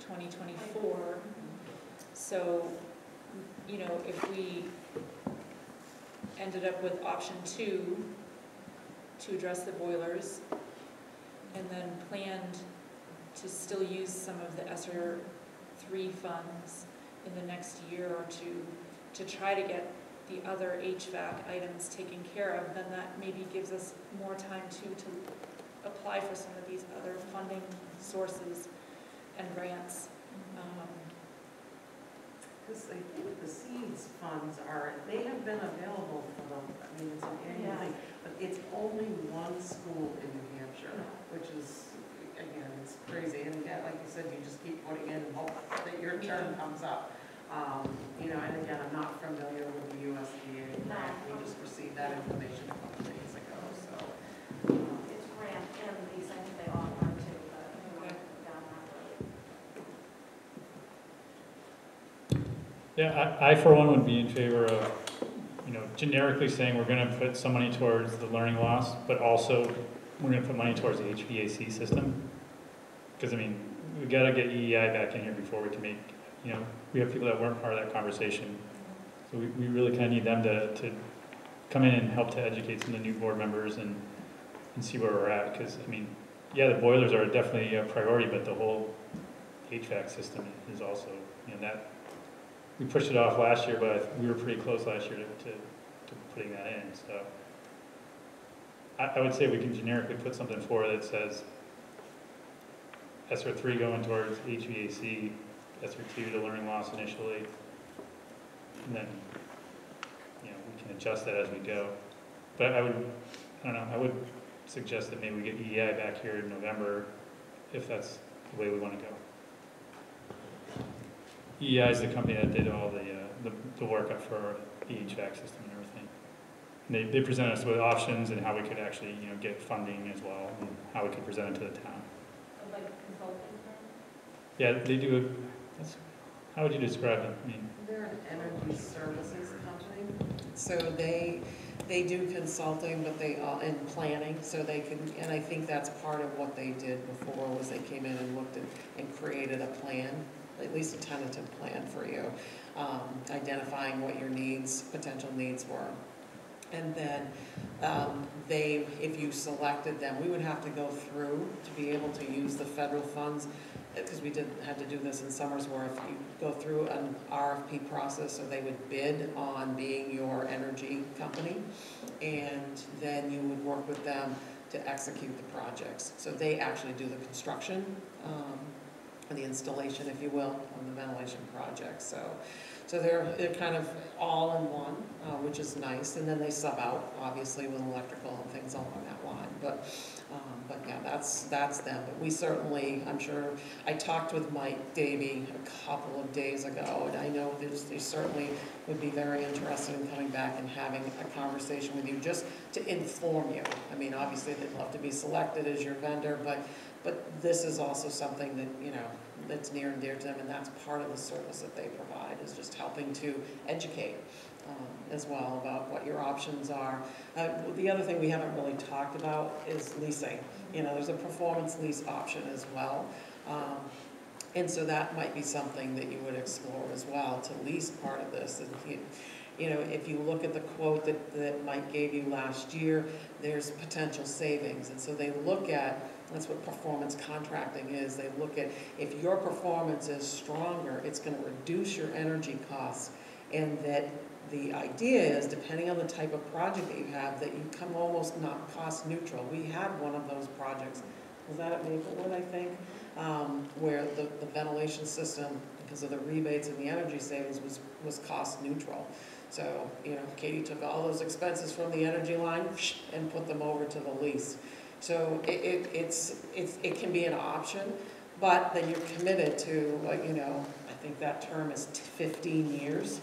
twenty twenty-four. So, you know, if we ended up with option two to address the boilers, and then planned to still use some of the ESSER three funds in the next year or two to try to get the other HVAC items taken care of, then that maybe gives us more time too to apply for some of these other funding sources and grants. Um, Because I think the seeds funds are, they have been available for them, I mean, it's an annual Yeah. thing, but it's only one school in New Hampshire which is, again, it's crazy, and yeah, like you said, you just keep putting in and hope that your turn comes up. Um, you know, and again, I'm not familiar with the USDA grant, we just received that information couple days ago, so. um, It's grant and lease, I think they all are too, but we're down that road. Yeah, I, I for one would be in favor of, you know, generically saying we're gonna put some money towards the learning loss, but also we're gonna put money towards the HVAC system. Because, I mean, we gotta get EEI back in here before we can make, you know, we have people that weren't part of that conversation. So we, we really kinda need them to, to come in and help to educate some of the new board members and, and see where we're at. Because, I mean, yeah, the boilers are definitely a priority, but the whole HVAC system is also, you know, that, we pushed it off last year, but we were pretty close last year to, to, putting that in, so. I, I would say we can generically put something forward that says ESSER three going towards HVAC, ESSER two to learning loss initially. And then, you know, we can adjust that as we go. But I would, I don't know, I would suggest that maybe we get EEI back here in November, if that's the way we wanna go. EEI is the company that did all the, uh, the, the workup for the HVAC system and everything. And They, they presented us with options and how we could actually, you know, get funding as well, and how we could present it to the town. Like consulting firm? Yeah, they do, a- that's, how would you describe it? I mean, They're an energy services company, so they, they do consulting, but they, uh, and planning, so they can, and I think that's part of what they did before, was they came in and looked at, and created a plan, at least a tentative plan for you, um, identifying what your needs, potential needs were. And then, um, they, if you selected them, we would have to go through to be able to use the federal funds, because we did, had to do this in Somersworth if you go through an RFP process, so they would bid on being your energy company, and then you would work with them to execute the projects. So they actually do the construction, um, the installation, if you will, on the ventilation project, so. So they're, they're kind of all in one, uh, which is nice, and then they sub out, obviously, with electrical and things along that line, but, but yeah, that's, that's them. But we certainly, I'm sure, I talked with Mike Davy a couple of days ago, and I know there's, they certainly would be very interested in coming back and having a conversation with you, just to inform you. I mean, obviously, they'd love to be selected as your vendor, but, but this is also something that, you know, that's near and dear to them, and that's part of the service that they provide, is just helping to educate um, as well about what your options are. Uh, The other thing we haven't really talked about is leasing. You know, there's a performance lease option as well. Um, And so that might be something that you would explore as well, to lease part of this. And you- know, if you look at the quote that, that Mike gave you last year, there's potential savings. And so they look at, that's what performance contracting is, they look at, if your performance is stronger, it's gonna reduce your energy costs. And that the idea is, depending on the type of project that you have, that you come almost not cost neutral. We had one of those projects, was that at Maplewood, I think? Um, where the, the ventilation system, because of the rebates and the energy savings, was, was cost neutral. So, you know, Katie took all those expenses from the energy line and put them over to the lease. So it, it, it's, it's, it can be an option, but then you're committed to, like, you know, I think that term is fifteen years.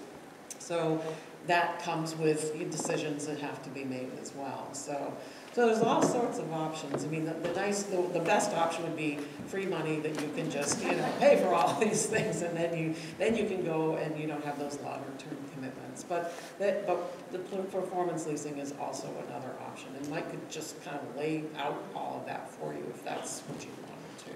So that comes with decisions that have to be made as well, so. So there's all sorts of options. I mean, the, the nice, the, the best option would be free money that you can just, you know, pay for all these things and then you, then you can go and you don't have those longer term commitments. But that, but the performance leasing is also another option. And Mike could just kind of lay out all of that for you if that's what you wanted to.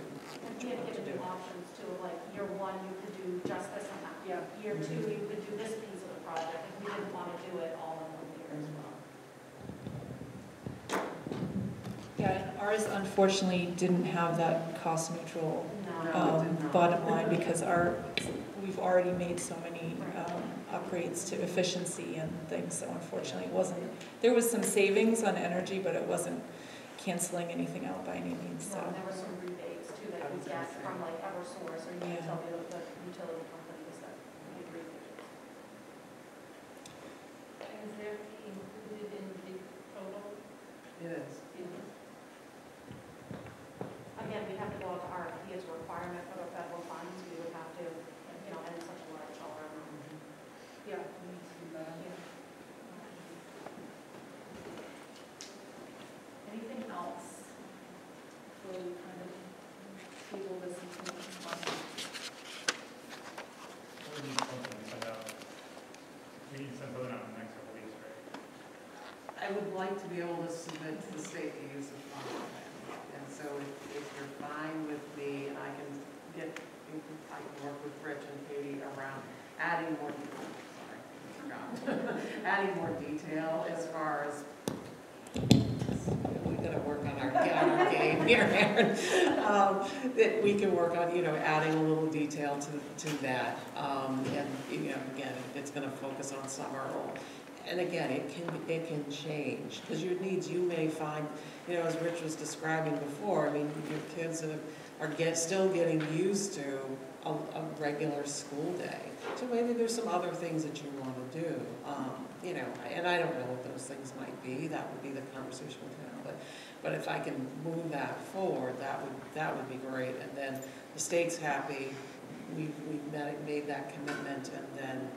And you we have to given do. you options too, like year one, you could do just this amount. Yeah. Year two, Mhm. you could do this piece project, if we didn't want to do it all in one year as well. Yeah, and ours unfortunately didn't have that cost neutral No. um, bottom line because our, we've already made so many um, upgrades to efficiency and things, so unfortunately it wasn't, there was some savings on energy, but it wasn't canceling anything out by any means, so. No, there were some rebates too that we get from like Eversource or Yeah. utility, the utility companies that we rebates. And is their fee included in the total? It is. fee? requirement for the federal funds, we would have to, you know, and it's such a large dollar amount. Yeah, we need to do that. Anything else? So we kind of table this until next month. We need something sent out. We need to send something out in the next couple weeks, right? I would like to be able to submit to the state the use of farm. And so if, if you're fine with me, and I can get, I can work with Rich and Katie around adding more, sorry, forgot. Adding more detail as far as, we gotta work on our, on our game here, Aaron. Um, That we can work on, you know, adding a little detail to, to that. Um, and, you know, again, it's gonna focus on summer and again, it can, it can change, because your needs, you may find, you know, as Rich was describing before, I mean, your kids are, get, still getting used to a, a regular school day. So maybe there's some other things that you want to do, um, you know, and I don't know what those things might be, that would be the conversation with him, but, but if I can move that forward, that would, that would be great, and then the state's happy, we've, we've made, made that commitment, and then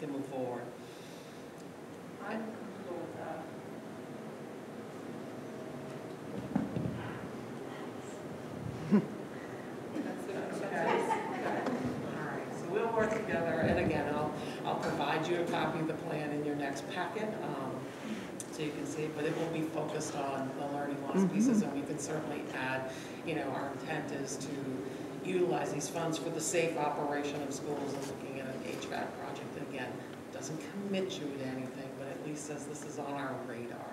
can move forward. Okay. All right, so we'll work together, and again, I'll, I'll provide you a copy of the plan in your next packet, um, so you can see it, but it will be focused on the learning loss pieces, and we can certainly add, you know, our intent is to utilize these funds for the safe operation of schools and looking at an HVAC project, and again, doesn't commit you to anything, at least says this is on our radar,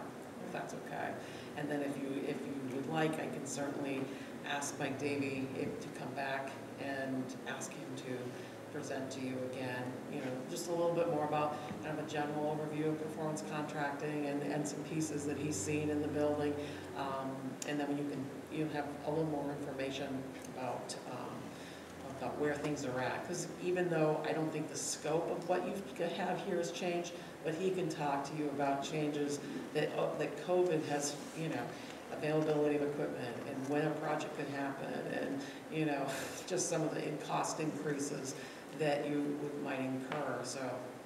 if that's okay. And then if you, if you would like, I can certainly ask Mike Davy if, to come back and ask him to present to you again, you know, just a little bit more about kind of a general overview of performance contracting and, and some pieces that he's seen in the building. Um, and then you can, you have a little more information about, um, about where things are at. Because even though I don't think the scope of what you have here has changed, but he can talk to you about changes that, uh, that COVID has, you know, availability of equipment and when a project could happen and, you know, just some of the cost increases that you would- might incur. So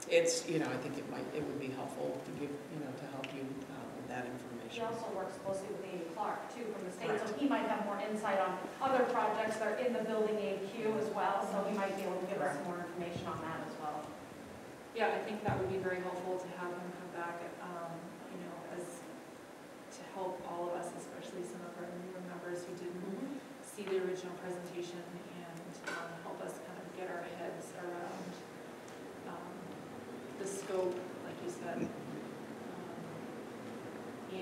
it's, you know, I think it might, it would be helpful to give, you know, to help you uh, with that He also works closely with Amy Clark too from the state, so he might have more insight on other projects that are in the building aid queue as well, so he might be able to give us more information on that as well. Yeah, I think that would be very helpful to have him come back, um, you know, as, to help all of us, especially some of our newer members who didn't see the original presentation and um, help us kind of get our heads around um, the scope, like you said.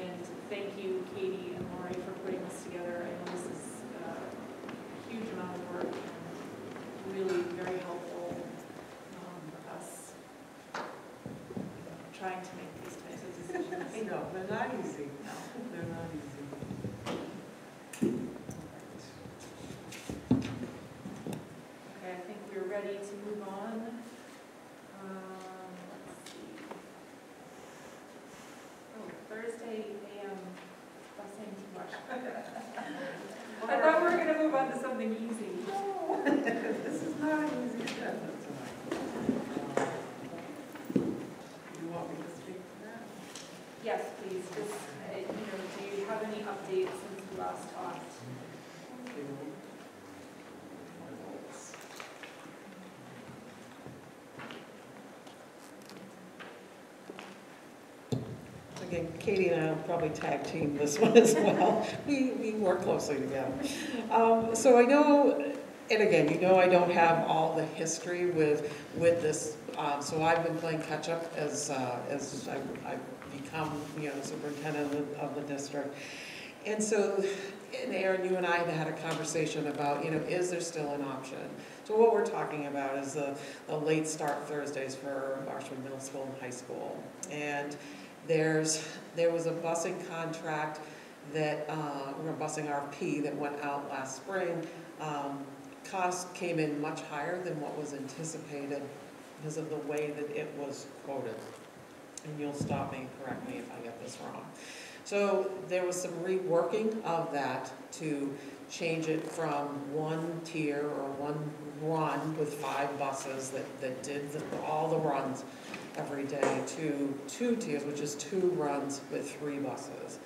And thank you, Katie and Lori, for putting this together. I know this is uh, a huge amount of work and really very helpful um, for us trying to make these types of decisions. I know, they're not easy. No. They're not easy. Okay, I think we're ready to move on. Um, let's see. Oh, Thursday AM busing too much. I thought we were gonna move on to something easy. This is not an easy agenda tonight. You want me to speak to that? Yes, please, just, uh, you know, do you have any updates since we last talked? Again, Katie and I will probably tag team this one as well. We, we work closely together. Um, So I know, and again, you know I don't have all the history with, with this. Um, So I've been playing catch-up as, uh, as I've I've become, you know, superintendent of the- of the district. And so, and Aaron, you and I have had a conversation about, you know, is there still an option? So what we're talking about is the, the late start Thursdays for Marshwood Middle School and High School. And there's, there was a busing contract that, uh, or a busing RFP that went out last spring. Um, Cost came in much higher than what was anticipated because of the way that it was quoted. And you'll stop me, correct me if I get this wrong. So there was some reworking of that to change it from one tier or one run with five buses that, that did the- all the runs every day to two tiers, which is two runs with three buses.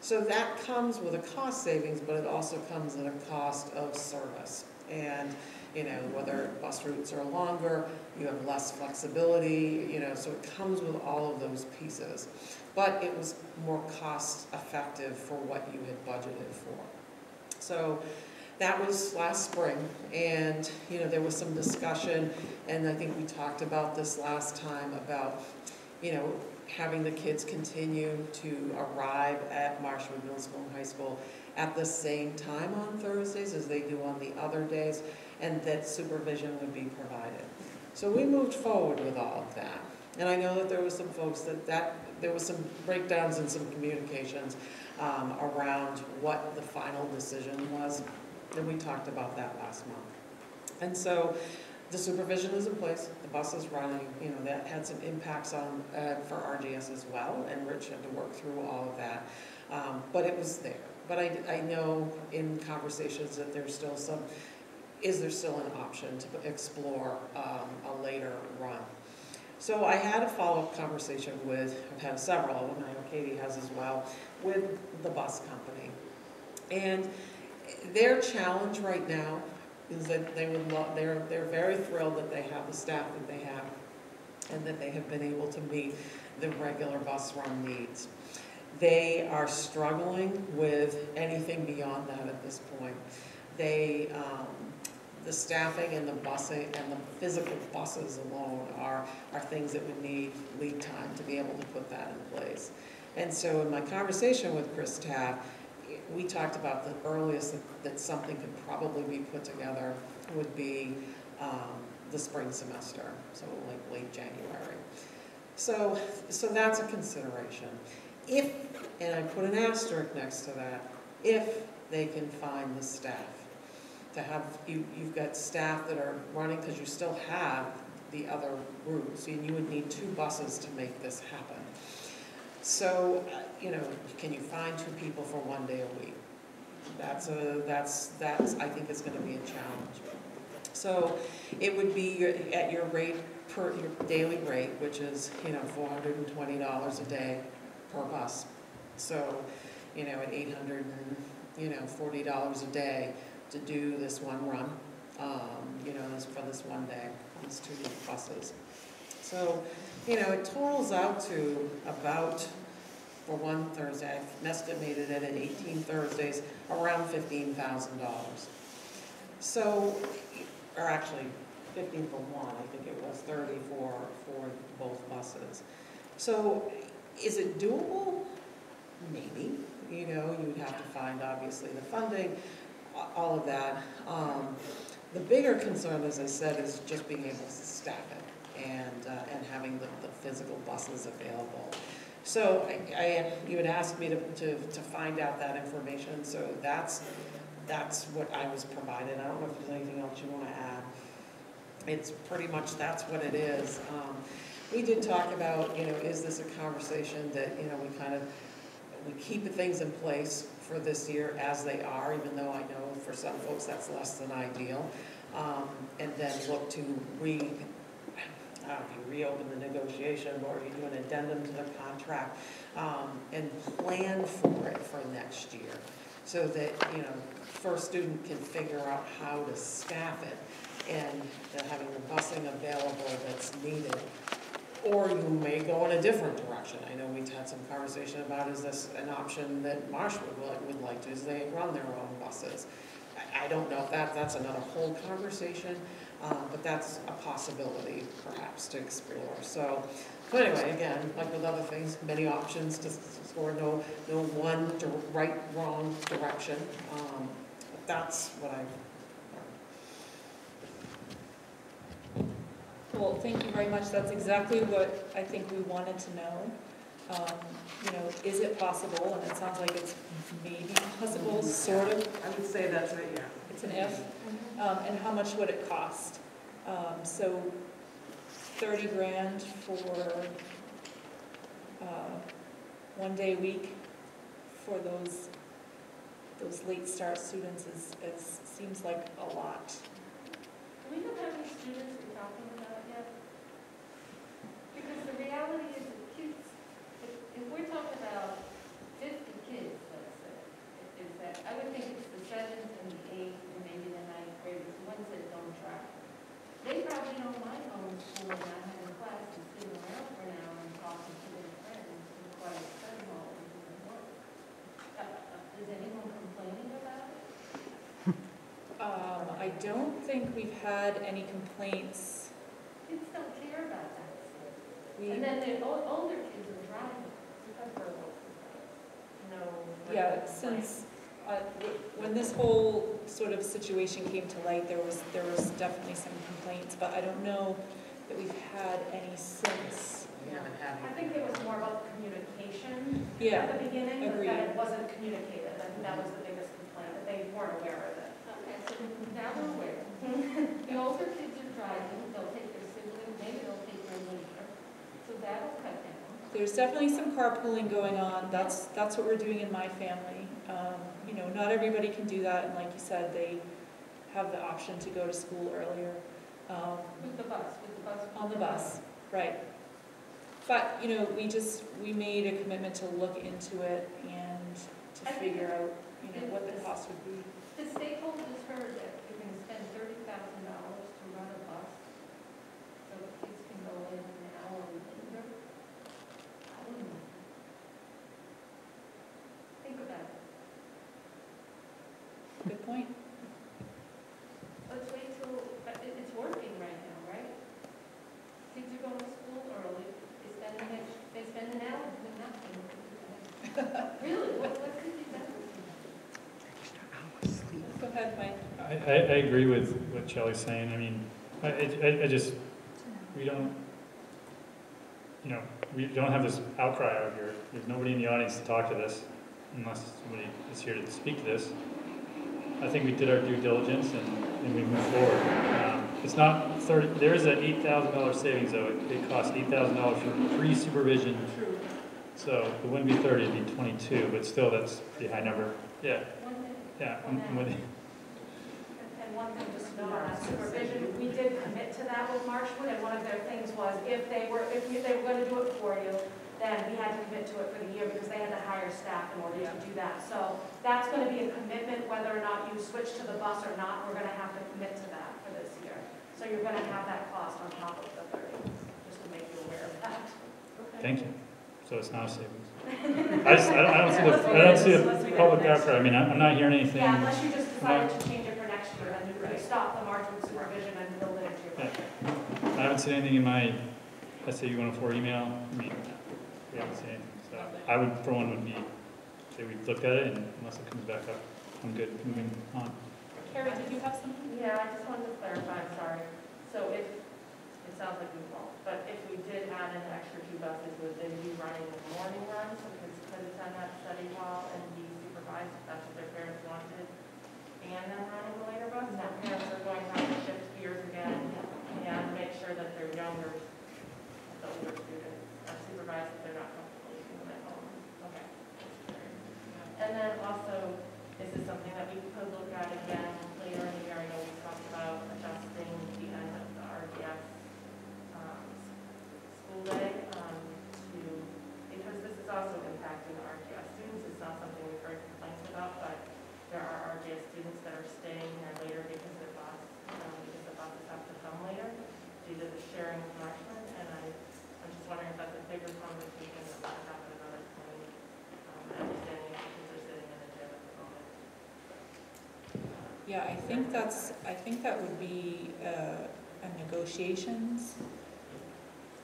So that comes with a cost savings, but it also comes at a cost of service. And, you know, whether bus routes are longer, you have less flexibility, you know, so it comes with all of those pieces. But it was more cost effective for what you had budgeted for. So that was last spring, and, you know, there was some discussion, and I think we talked about this last time, about, you know, having the kids continue to arrive at Marshwood Middle School and High School at the same time on Thursdays as they do on the other days, and that supervision would be provided. So we moved forward with all of that. And I know that there was some folks that, that, there was some breakdowns and some communications um, around what the final decision was, and we talked about that last month. And so the supervision is in place, the bus is running, you know, that had some impacts on, uh, for RGS as well, and Rich had to work through all of that. Um, But it was there. But I, I know in conversations that there's still some, is there still an option to explore um, a later run? So I had a follow-up conversation with, I've had several them, I know Katie has as well, with the bus company. And their challenge right now is that they would love, they're, they're very thrilled that they have the staff that they have and that they have been able to meet the regular bus run needs. They are struggling with anything beyond that at this point. They, um, the staffing and the busing and the physical buses alone are, are things that would need lead time to be able to put that in place. And so in my conversation with Chris Taff, we talked about the earliest that, that something could probably be put together would be um, the spring semester, so like late January. So, so that's a consideration. If, and I put an asterisk next to that, if they can find the staff. To have, you, you've got staff that are running, because you still have the other routes, and you would need two buses to make this happen. So, uh, you know, can you find two people for one day a week? That's a, that's, that's, I think is gonna be a challenge. So it would be your- at your rate, per, your daily rate, which is, you know, four hundred and twenty dollars a day per bus. So, you know, at eight hundred you know, forty dollars a day to do this one run, um, you know, for this one day, these two buses. So, you know, it totals out to about, for one Thursday, I've estimated it at eighteen Thursdays, around fifteen thousand dollars. So, or actually, fifteen for one, I think it was thirty for, for both buses. So, is it doable? Maybe, you know, you would have to find, obviously, the funding, all of that. Um, The bigger concern, as I said, is just being able to staff it and, uh, and having the, the physical buses available. So I, I, you had asked me to, to, to find out that information, so that's, that's what I was provided. I don't know if there's anything else you want to add. It's pretty much, that's what it is. Um, We did talk about, you know, is this a conversation that, you know, we kind of, we keep things in place for this year as they are, even though I know for some folks that's less than ideal. Um, And then look to re, You reopen the negotiation or you do an addendum to the contract um, and plan for it for next year. So that, you know, first student can figure out how to staff it and having the busing available that's needed. Or you may go in a different direction. I know we've had some conversation about, is this an option that Marshwood would, would like to, is they run their own buses? I, I don't know if that, that's another whole conversation, uh, but that's a possibility perhaps to explore. So, but anyway, again, like with other things, many options to score, no, no one dir- right, wrong direction. Um, But that's what I've. Well, thank you very much. That's exactly what I think we wanted to know. Um, You know, is it possible? And it sounds like it's maybe possible, sort of. I would say that's it, yeah. It's an if. Um, And how much would it cost? Um, So 30 grand for uh, one day a week for those those late start students is, is, seems like a lot. Do we know how many students we're talking about yet? Because the reality is that kids, if, if we're talking about fifty kids, let's say, is that, I would think it's the seventh and the eighth and maybe the ninth graders, the that don't travel. They probably don't mind homeschooling, not having class and sitting around for an hour and talking to their friends and quiet study hall and doing work. Uh, uh, Is anyone complaining about it? Um, I don't think we've had any complaints. Kids don't care about that. We, And then the older kids are driving. No. yeah, since, uh, when this whole sort of situation came to light, there was, there was definitely some complaints, but I don't know that we've had any since. We haven't had I think it was more about communication Yeah, at the beginning, but agreed. that it wasn't communicated. I think that was the biggest complaint, that they weren't aware of it. Okay, so now we're aware. The older kids are driving, they'll take their siblings, maybe they'll take their leader. So that'll cut down. there's definitely some carpooling going on. That's, that's what we're doing in my family. Um, you know, not everybody can do that, and like you said, they have the option to go to school earlier. Um, With the bus, with the bus. On the bus, right. But, you know, we just, we made a commitment to look into it and to I figure out, you know, what the cost would be. The stakeholders heard that you're gonna spend thirty thousand dollars to run a bus, so the kids can go in an hour later. I don't know. Think about it. Good point. Let's wait till, but it, it's working right now, right? Kids are going to school early, they spend an ex they spend an hour doing nothing. Really, what, what could be done? Go ahead, Mike. I, I, agree with what Shelley's saying. I mean, I, I, I just, we don't, you know, we don't have this outcry out here. There's nobody in the audience to talk to this, unless somebody is here to speak to this. I think we did our due diligence and, and we moved forward. Um, It's not thirty, there is an eight thousand dollar savings though. It- It costs eight thousand dollars for pre-supervision. True. So it wouldn't be thirty, it'd be twenty-two, but still, that's a pretty high number. Yeah, yeah, I'm I'm with you. And one thing just to note on that supervision, we did commit to that with Marshwood, and one of their things was if they were, if you- they were gonna do it for you, then we had to commit to it for the year because they had to hire staff in order to do that. So that's gonna be a commitment, whether or not you switch to the bus or not, we're gonna have to commit to that for this year. So you're gonna have that cost on top of the thirty, just to make you aware of that. Okay. Thank you. So it's not a savings. I just, I don't, I don't see the, I don't see the public outcry. I mean, I'm I'm not hearing anything. Yeah, unless you just decided to change it for next year, then you could stop the Marshwood supervision and build it into your budget. I haven't seen anything in my SAU 104 email. I mean, we haven't seen anything. So I would, for one, would be, say we looked at it and unless it comes back up, I'm good moving on. Carrie, did you have something? Yeah, I just wanted to clarify, I'm sorry. So if, it sounds like we won't, but if we did add an extra two buses, would they be running the morning runs? Because could attend that study hall and be supervised if that's what their parents wanted? And then running the later bus? So parents are going to have to shift gears again and make sure that their younger, the older students are supervised if they're not comfortable leaving them at home. Okay. And then also, this is something that we could look at again later in the year? I know we talked about adjusting the end of the RGS um, school day um, because this is also impacting the RGS students. It's not something we've heard complaints about, but there are RGS students that are staying there later because their bus, um, because the buses have to come later due to the sharing of Marshwood. And I, I'm just wondering if that's a bigger conversation that we have with another understanding are sitting in the gym at the moment. Yeah, I think that's, I think that would be uh, a negotiations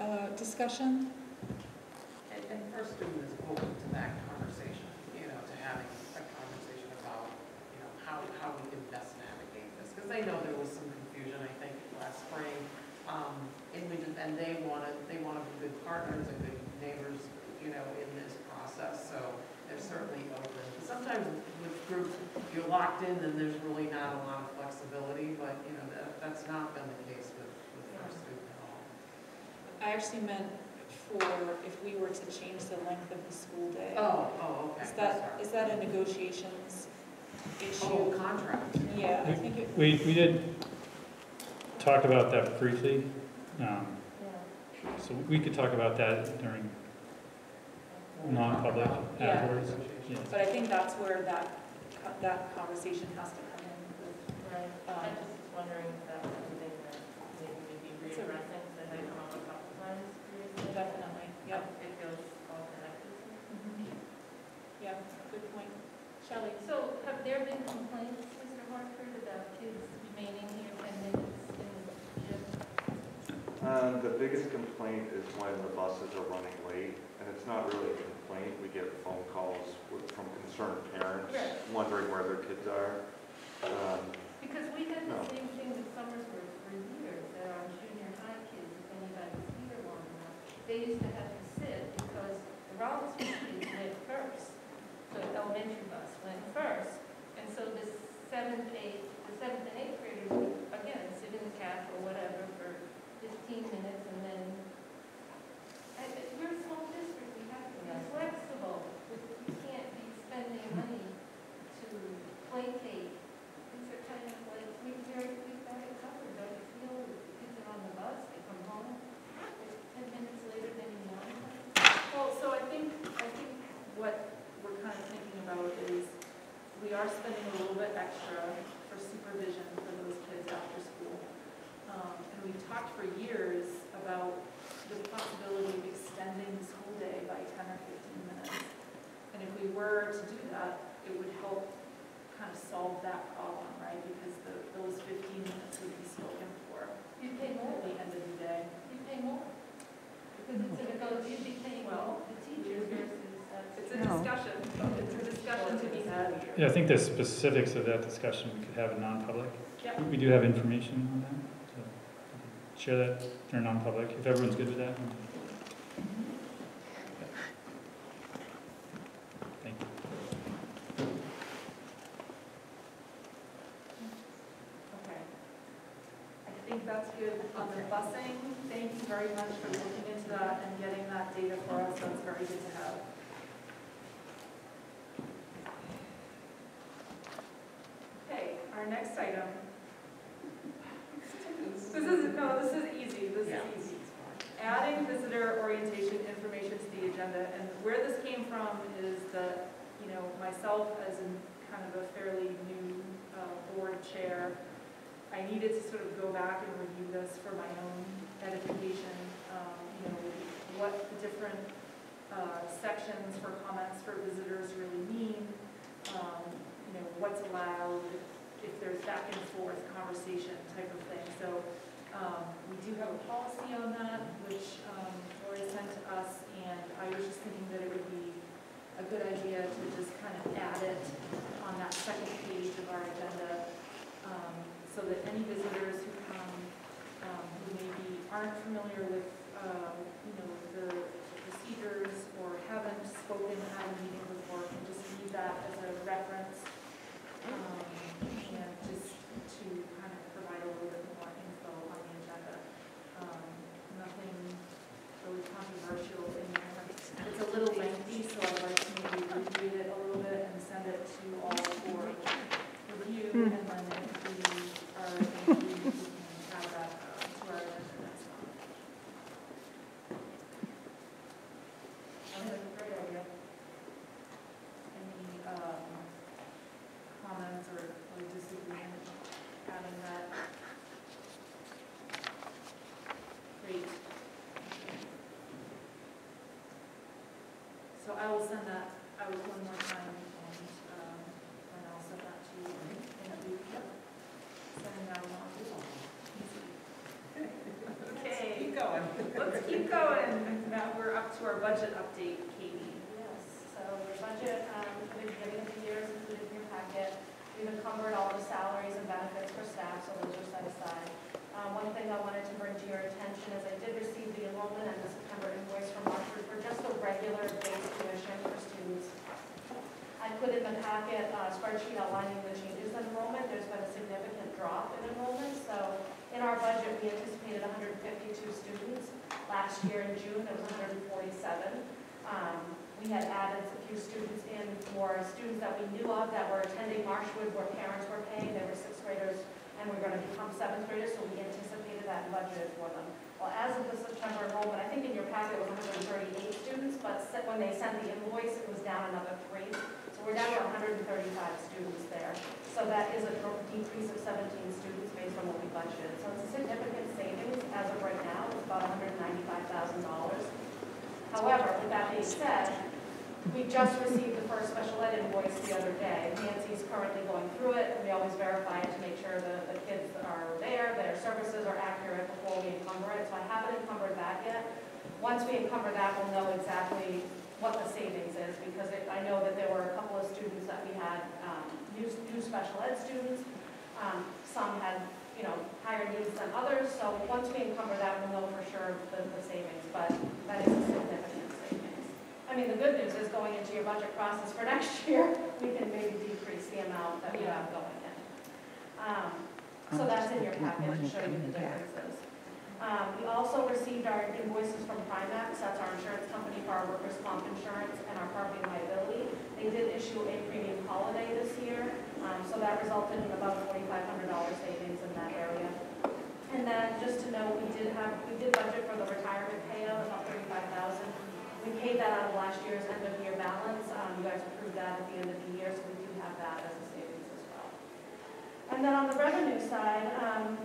uh, discussion. And, and first student is open to that conversation, you know, to having a conversation about, you know, how, how we can best navigate this. Because they know there was some confusion, I think, last spring. Um, and we just, and they wanted, they want to be good partners and good neighbors, you know, in this process. So they're certainly open. Sometimes with groups, you're locked in and there's really not a lot of flexibility, but, you know, that, that's not been the case with, with our student at all. I actually meant for if we were to change the length of the school day. Oh, oh, okay. Is that, Sorry. is that a negotiations whole issue. contract. Yeah, I think it, We, we did talk about that briefly, um, Yeah. so we could talk about that during non-public Yeah. afterwards. Yeah. but I think that's where that, co- that conversation has to come in with, Right. um, I just wondering if that was something that maybe we'd be readdressing, because it had come up a couple times previously. definitely, yep. It feels all connected. Mhm. Yeah, good point. Shelley? So have there been complaints, Mr. Hartford, about kids remaining here ten minutes in the gym? Um, the biggest complaint is when the buses are running late, and it's not really a complaint. We get phone calls with- from concerned parents Right. wondering where their kids are. Um, Because we had No. the same thing with Somersworth for years, there are junior high kids, if anybody's here long enough. They used to have to sit because the Rollinsford kids went first. So the elementary bus went first. And so the seventh, eighth, the seventh and eighth graders would, again, sit in the cab or whatever for fifteen minutes and then, I- I- we're a small district, we have to be flexible. You can't be spending money to placate these are kind of like, we, we're, we've got it covered, don't you feel? The Kids are on the bus, they come home, it's ten minutes later than you know. Well, so I think, I think what we're kind of thinking about is, we are spending a little bit extra for supervision for those kids after school. Um, and we've talked for years about the possibility of extending the school day by ten or fifteen minutes. And if we were to do that, it would help kind of solve that problem, right? Because the, those fifteen minutes would be spoken for You pay at more, the end of the day. you pay more. Because it's a, go, you'd be paying Well, the teachers versus, that's. It's a No. discussion, it's a discussion to be had. Yeah, I think the specifics of that discussion we could have in non-public. Yeah. We do have information on that, so share that during non-public, if everyone's good with that. Thank you. Okay. I think that's good on the busing. Thank you very much for looking into that and getting that data for us. That's very good to have. Okay, our next item. This is, no, this is easy. This is easy. Adding visitor orientation information to the agenda. And where this came from is that, you know, myself as in kind of a fairly new uh, board chair, I needed to sort of go back and review this for my own edification, um, you know, what the different uh, sections for comments for visitors really mean, um, you know, what's allowed, if there's back and forth conversation type of thing. So um, we do have a policy on that, which um, Lori sent to us, and I was just thinking that it would be a good idea to just kind of add it on that second page of our agenda, um, so that any visitors who come, um, who maybe aren't familiar with, um, you know, the procedures or haven't spoken at a meeting before, can just read that as a reference, um, and just to kind of provide a little bit more info on the agenda. Um, Nothing really controversial in there. It's a little lengthy, so I'd like to maybe reread it a little bit and send it to all for review, and then if we are, if we can add that uh, to our agenda next month. That's a great idea. Any um, comments or or disagreement adding that? Great. So I will send that out one more time and, um, and I'll send that to you in a week. Sending that along. Okay. Keep going. Let's keep going. Now we're up to our budget update, Katie. Yes, so the budget, um, for the beginning of the year is included in your packet. We've encumbered all the salaries and benefits for staff, so those are set aside. Um, one thing I wanted to bring to your attention is I did receive the enrollment and the September invoice from Rockford for just a regular base tuition for students. I put in the packet a spreadsheet outlining the changes in enrollment. There's been a significant drop in enrollment, so in our budget, we anticipated 152 students. Last year in June, it was 147. Um, we had added a few students in for students that we knew of that were attending Marshwood where parents were paying, they were sixth graders and we're gonna become seventh graders, so we anticipated that and budgeted for them. Well, as of the September enrollment, I think in your packet it was hundred and thirty-eight students, but when they sent the invoice, it was down another three. So we're down to hundred and thirty-five students there. So that is a decrease of seventeen students based on what we budgeted. So it's a significant savings as of right now, about hundred and ninety-five thousand dollars. However, with that being said, we just received the first special ed invoice the other day. Nancy's currently going through it, and we always verify it to make sure the, the kids are there, their services are accurate before we encumber it. So I haven't encumbered that yet. Once we encumber that, we'll know exactly what the savings is, because it- I know that there were a couple of students that we had, um, new, new special ed students. Um, Some had, you know, higher needs than others, so once we encumber that, we'll know for sure the, the savings, but that is a significant savings. I mean, the good news is going into your budget process for next year, we can maybe decrease the amount that we have going in. Um, So that's in your packet to show you the differences. Um, We also received our invoices from Primex, that's our insurance company for our workers' comp insurance and our property liability. They did issue a premium holiday this year, um, so that resulted in about forty-five hundred dollar savings in that area. And then, just to know, we did have, we did budget for the retirement payout, about thirty-five thousand. We paid that out of last year's end-of-year balance, um, you guys approved that at the end of the year, so we do have that as a savings as well. And then on the revenue side, um,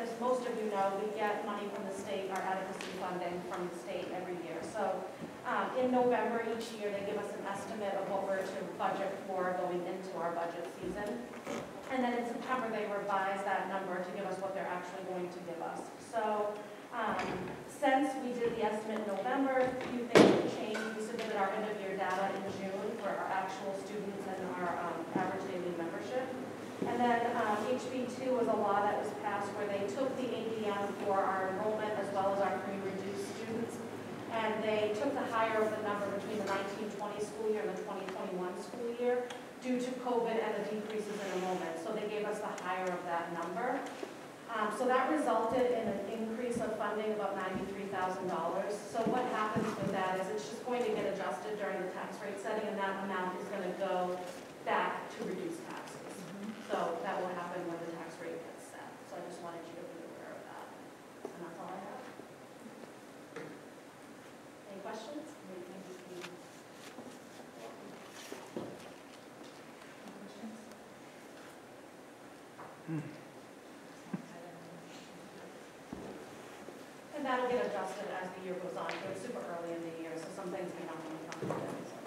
as most of you know, we get money from the state, our adequacy funding from the state every year. So um, in November each year, they give us an estimate of what we're to budget for going into our budget season. And then in September, they revise that number to give us what they're actually going to give us. So um, since we did the estimate in November, a few things have changed. We submitted our end-of-year data in June for our actual students and our um, average daily membership. And then um, HB two was a law that was passed where they took the ADM for our enrollment as well as our students. And they took the higher of the number between the nineteen twenty school year and the twenty twenty-one school year due to COVID and the decreases in enrollment. So they gave us the higher of that number. Um, So that resulted in an increase of funding about ninety-three thousand dollars. So what happens with that is it's just going to get adjusted during the tax rate setting and that amount is going to go back to reduce taxes. So that will happen when the tax rate gets set. So I just wanted you to be aware of that. And that's all I have. Questions? And that'll get adjusted as the year goes on. So it's super early in the year, so some things may not come to so.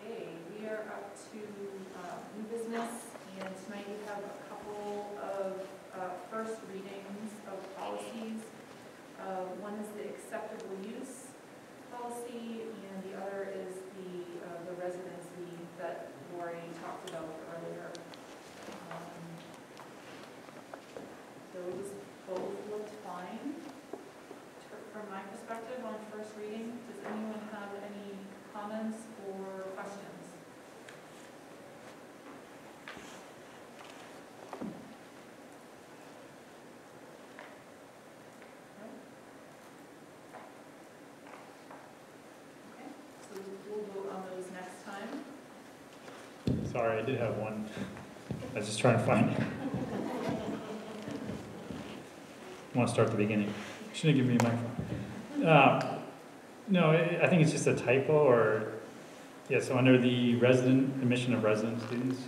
Okay, we are up to uh, new business, and tonight we have a couple first readings of policies. Uh, One is the acceptable use policy, and the other is the, uh, the residency that Lori talked about earlier. Um, Those both looked fine from my perspective on first reading. Does anyone have any comments or questions? No? Okay, so we'll vote on those next time. Sorry, I did have one. I was just trying to find it. I Want to start at the beginning. Shouldn't have given me a microphone. Uh, No, I think it's just a typo or, yeah, so under the resident, admission of resident students,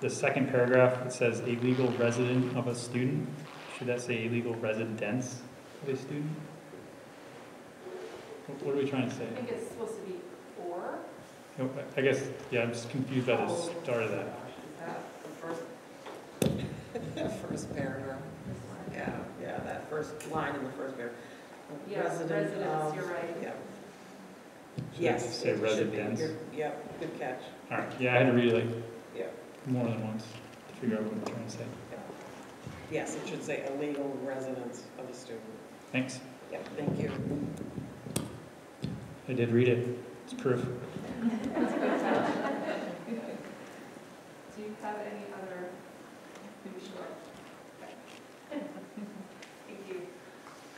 the second paragraph, it says a legal resident of a student. Should that say a legal residence of a student? What- are we trying to say? I think it's supposed to be I guess, yeah, I'm just confused by the start of that. Is that the first, first paragraph? Yeah, yeah, that first line in the first paragraph. Yeah, Resident residence, of- you're right. Yeah. Should it Yes. Say it should be. residence. You're- Yep, good catch. All right, yeah, I had to read it like more than once to figure out what I'm trying to say. Yes, it should say a legal residence of a student. Thanks. Yeah, thank you. I did read it. It's proof. Do you have any other? Sure. Okay. Thank you.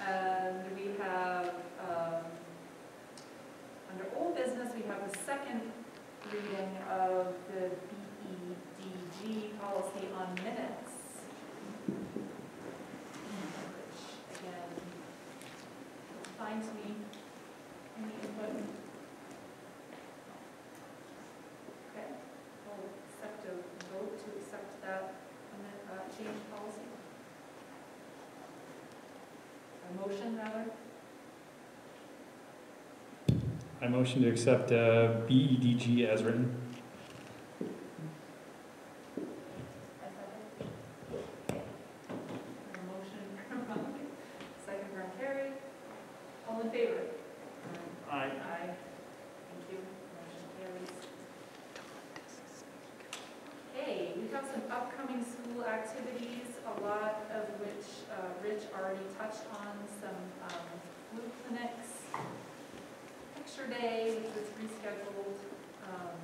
And we have, um, under old business, we have the second reading of the BEDG policy on minutes. Again, fine to me. Any input? Okay, we'll accept a vote to accept that uh, change policy. A motion, rather? I motion to accept uh, BEDG as written. I second. Okay. A motion from Mike, second from Carrie. All in favor? Aye. Aye. Thank you. Motion carries. Okay, we have some upcoming school activities, a lot of which uh, Rich already touched on, some um, flu clinics, picture day, which rescheduled. um,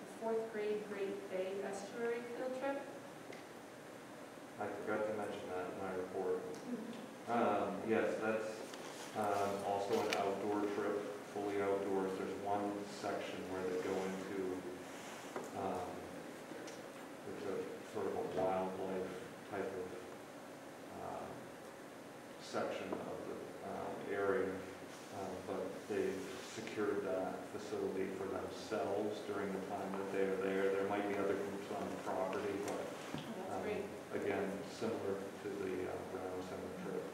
the Fourth grade Great Bay Estuary field trip. I forgot to mention that in my report. Um, yes, that's, um, also an outdoor trip, fully outdoors. There's one section where they go into, um, it's a sort of a wildlife type of, um, section of the, um, area. Um, but they've secured that facility for themselves during the time that they are there. There might be other groups on the property, but Oh, um. Again, similar to the uh, Brown Center trip.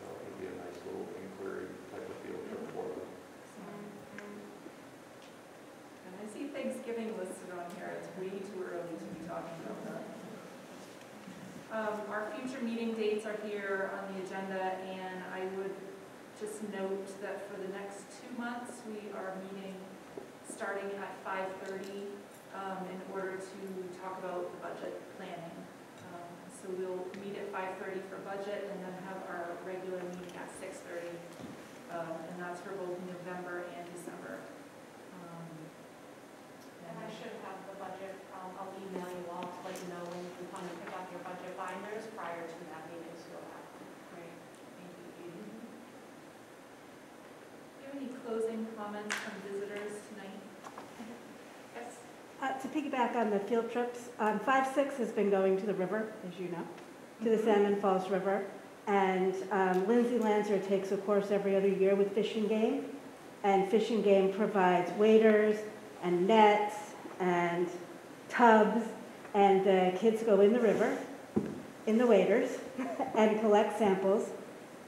So it would be a nice little inquiry type of field trip for them. And I see Thanksgiving listed on here, it's way too early to be talking about. Um, our future meeting dates are here on the agenda, and I would just note that for the next two months, we are meeting starting at five thirty, um, in order to talk about the budget planning. Um, So we'll meet at five thirty for budget, and then have our regular meeting at six thirty, um, and that's for both November and December. Um, And I should have the budget, um, I'll email you all to let you know when your budget binders prior to that meeting, so you'll have. Great, thank you, Do you have any closing comments from visitors tonight? Yes? Uh, To piggyback on the field trips, um, Five Six has been going to the river, as you know, to the Salmon Falls River. And um, Lindsay Lancer takes a course every other year with Fish and Game. And Fish and Game provides waders and nets and tubs. And the kids go in the river, in the waders, and collect samples.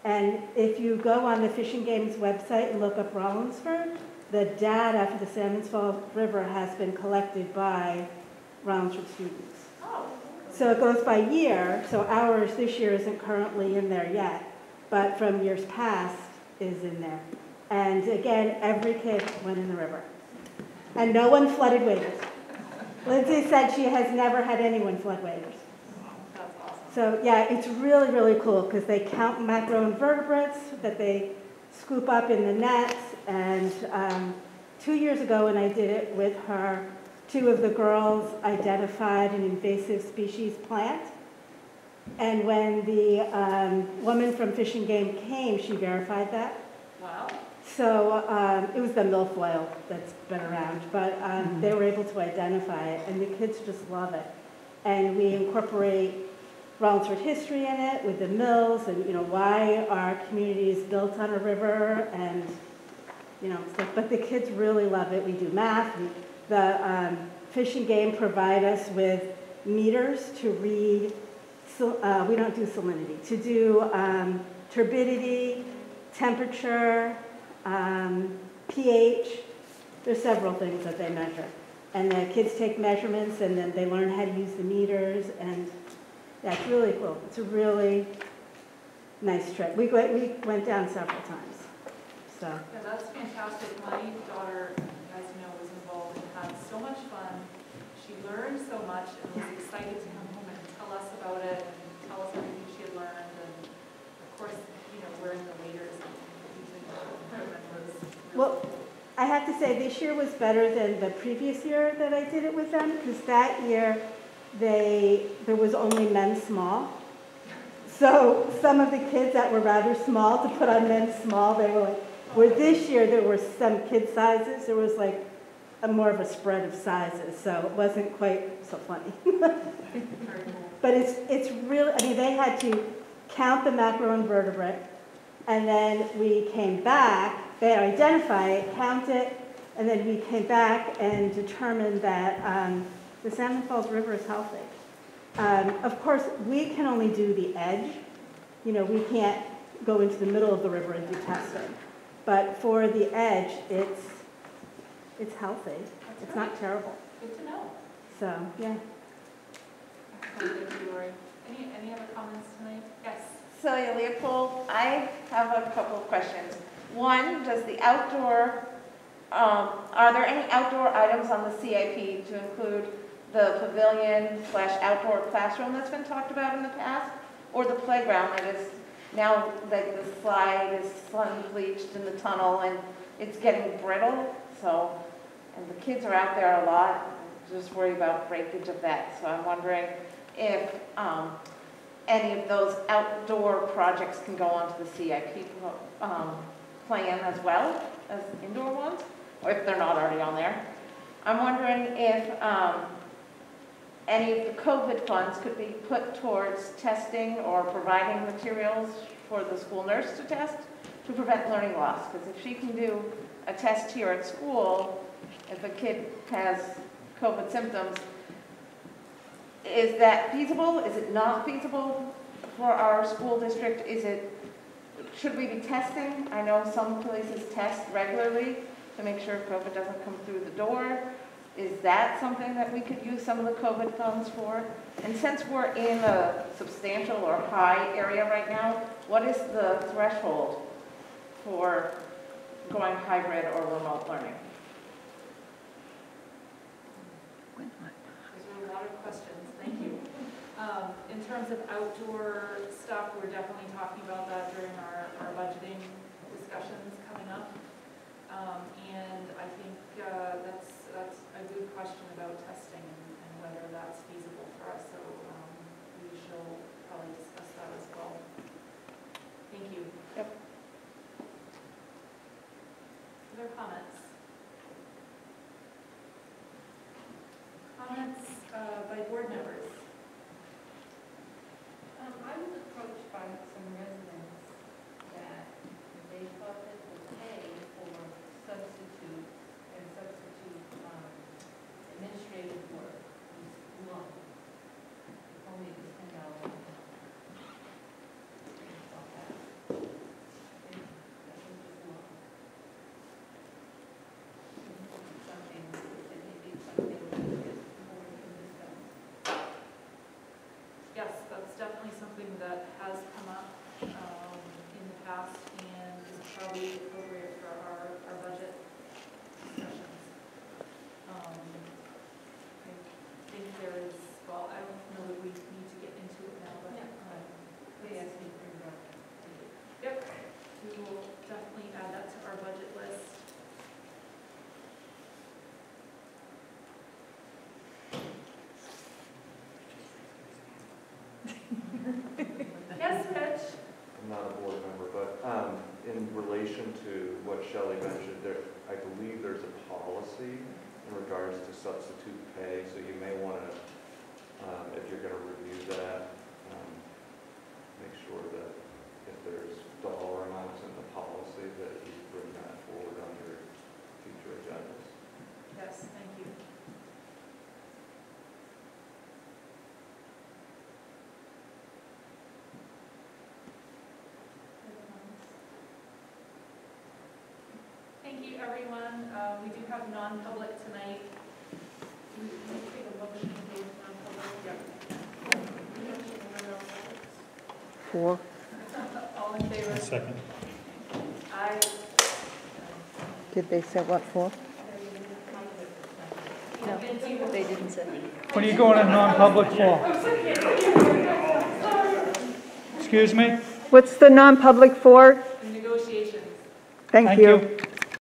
And if you go on the Fish and Game's website and look up Rollinsford, the data for the Salmons Falls River has been collected by Rollinsford students. Oh. So it goes by year, so ours this year isn't currently in there yet, but from years past is in there. And again, every kid went in the river. And no one flooded waders. Lindsay said she has never had anyone flood waders. So yeah, it's really, really cool because they count macroinvertebrates that they scoop up in the nets. And um, two years ago when I did it with her, two of the girls identified an invasive species plant. And when the um, woman from Fish and Game came, she verified that. Wow. So um, it was the milfoil that's been around, but um, they were able to identify it, and the kids just love it. And we incorporate Rollinsford history in it with the mills, and you know why our community is built on a river, and you know stuff. But the kids really love it. We do math. We, the um, Fish and Game provide us with meters to read. So, uh, we don't do salinity. To do um, turbidity, temperature, um, pH. There's several things that they measure. And the kids take measurements and then they learn how to use the meters and that's really cool. It's a really nice trip. We went, we went down several times. So, Yeah, that's fantastic. My daughter, as you know, was involved and had so much fun. She learned so much and was excited to come home and tell us about it and tell us everything she had learned. And of course, you know, wearing the waders and using the equipment was really Well. I have to say, this year was better than the previous year that I did it with them, because that year they, there was only men small. So some of the kids that were rather small to put on men's small, they were like, where this year there were some kid sizes, there was like a more of a spread of sizes, so it wasn't quite so funny. But it's, it's really, I mean, they had to count the macroinvertebrate, and then we came back, they identify it, count it, and then we came back and determined that um, the Salmon Falls River is healthy. Um, Of course, we can only do the edge, you know, we can't go into the middle of the river and do testing. But for the edge, it's, it's healthy, it's not terrible, Good to know. so, yeah. Excellent, Thank you, Lori. Any, any other comments tonight? Yes. Celia Leopold, I have a couple of questions. One, does the outdoor, um, are there any outdoor items on the CIP to include the pavilion slash outdoor classroom that's been talked about in the past? Or the playground that is now, like the slide is sun bleached in the tunnel and it's getting brittle, so, and the kids are out there a lot, just worry about breakage of that. So I'm wondering if, um, any of those outdoor projects can go onto the CIP um, plan as well as indoor ones, or if they're not already on there. I'm wondering if um, any of the COVID funds could be put towards testing or providing materials for the school nurse to test to prevent learning loss. Because if she can do a test here at school, if a kid has COVID symptoms, is that feasible? Is it not feasible for our school district? Is it, should we be testing? I know some places test regularly to make sure COVID doesn't come through the door. Is that something that we could use some of the COVID funds for? And since we're in a substantial or high area right now, what is the threshold for going hybrid or remote learning? Those are a lot of questions, thank you. Um, In terms of outdoor stuff, we're definitely talking about that during our, our budgeting discussions coming up. Um, And I think uh, that's, that's a good question about testing and and whether that's feasible for us, so um, we shall probably discuss that as well. Thank you. Yep. Other comments? Comments uh, by board members? Um, I was approached by some residents that they thought that the pay for substitute and substitute, um, administrative work was low. Only it was ten dollars an hour. They thought that. They- That was just low. Something, that maybe something that the board can discuss. Yes, that's something that has come up um, in the past and is probably appropriate for our, our budget discussions. Um, I think there is, well, I don't know that we need to get into it now, but. Yeah. um, They asked me for your. Yep, we will definitely add that to our budget list. Yes, Rich? I'm not a board member, but um, in relation to what Shelley mentioned, there, I believe there's a policy in regards to substitute pay, so you may want to, if you're going to review that, um, make sure that if there's dollar amounts in the policy, that you bring that forward on your future agendas. Yes, thank you. Thank you, everyone. Uh, We do have non-public tonight. Do we take a motion to go non-public? Four. Yep. All in favor? Second. Aye. Did they say what for? No, They didn't say. What are you going in non-public for? Excuse me? What's the non-public for? Negotiations. Thank you.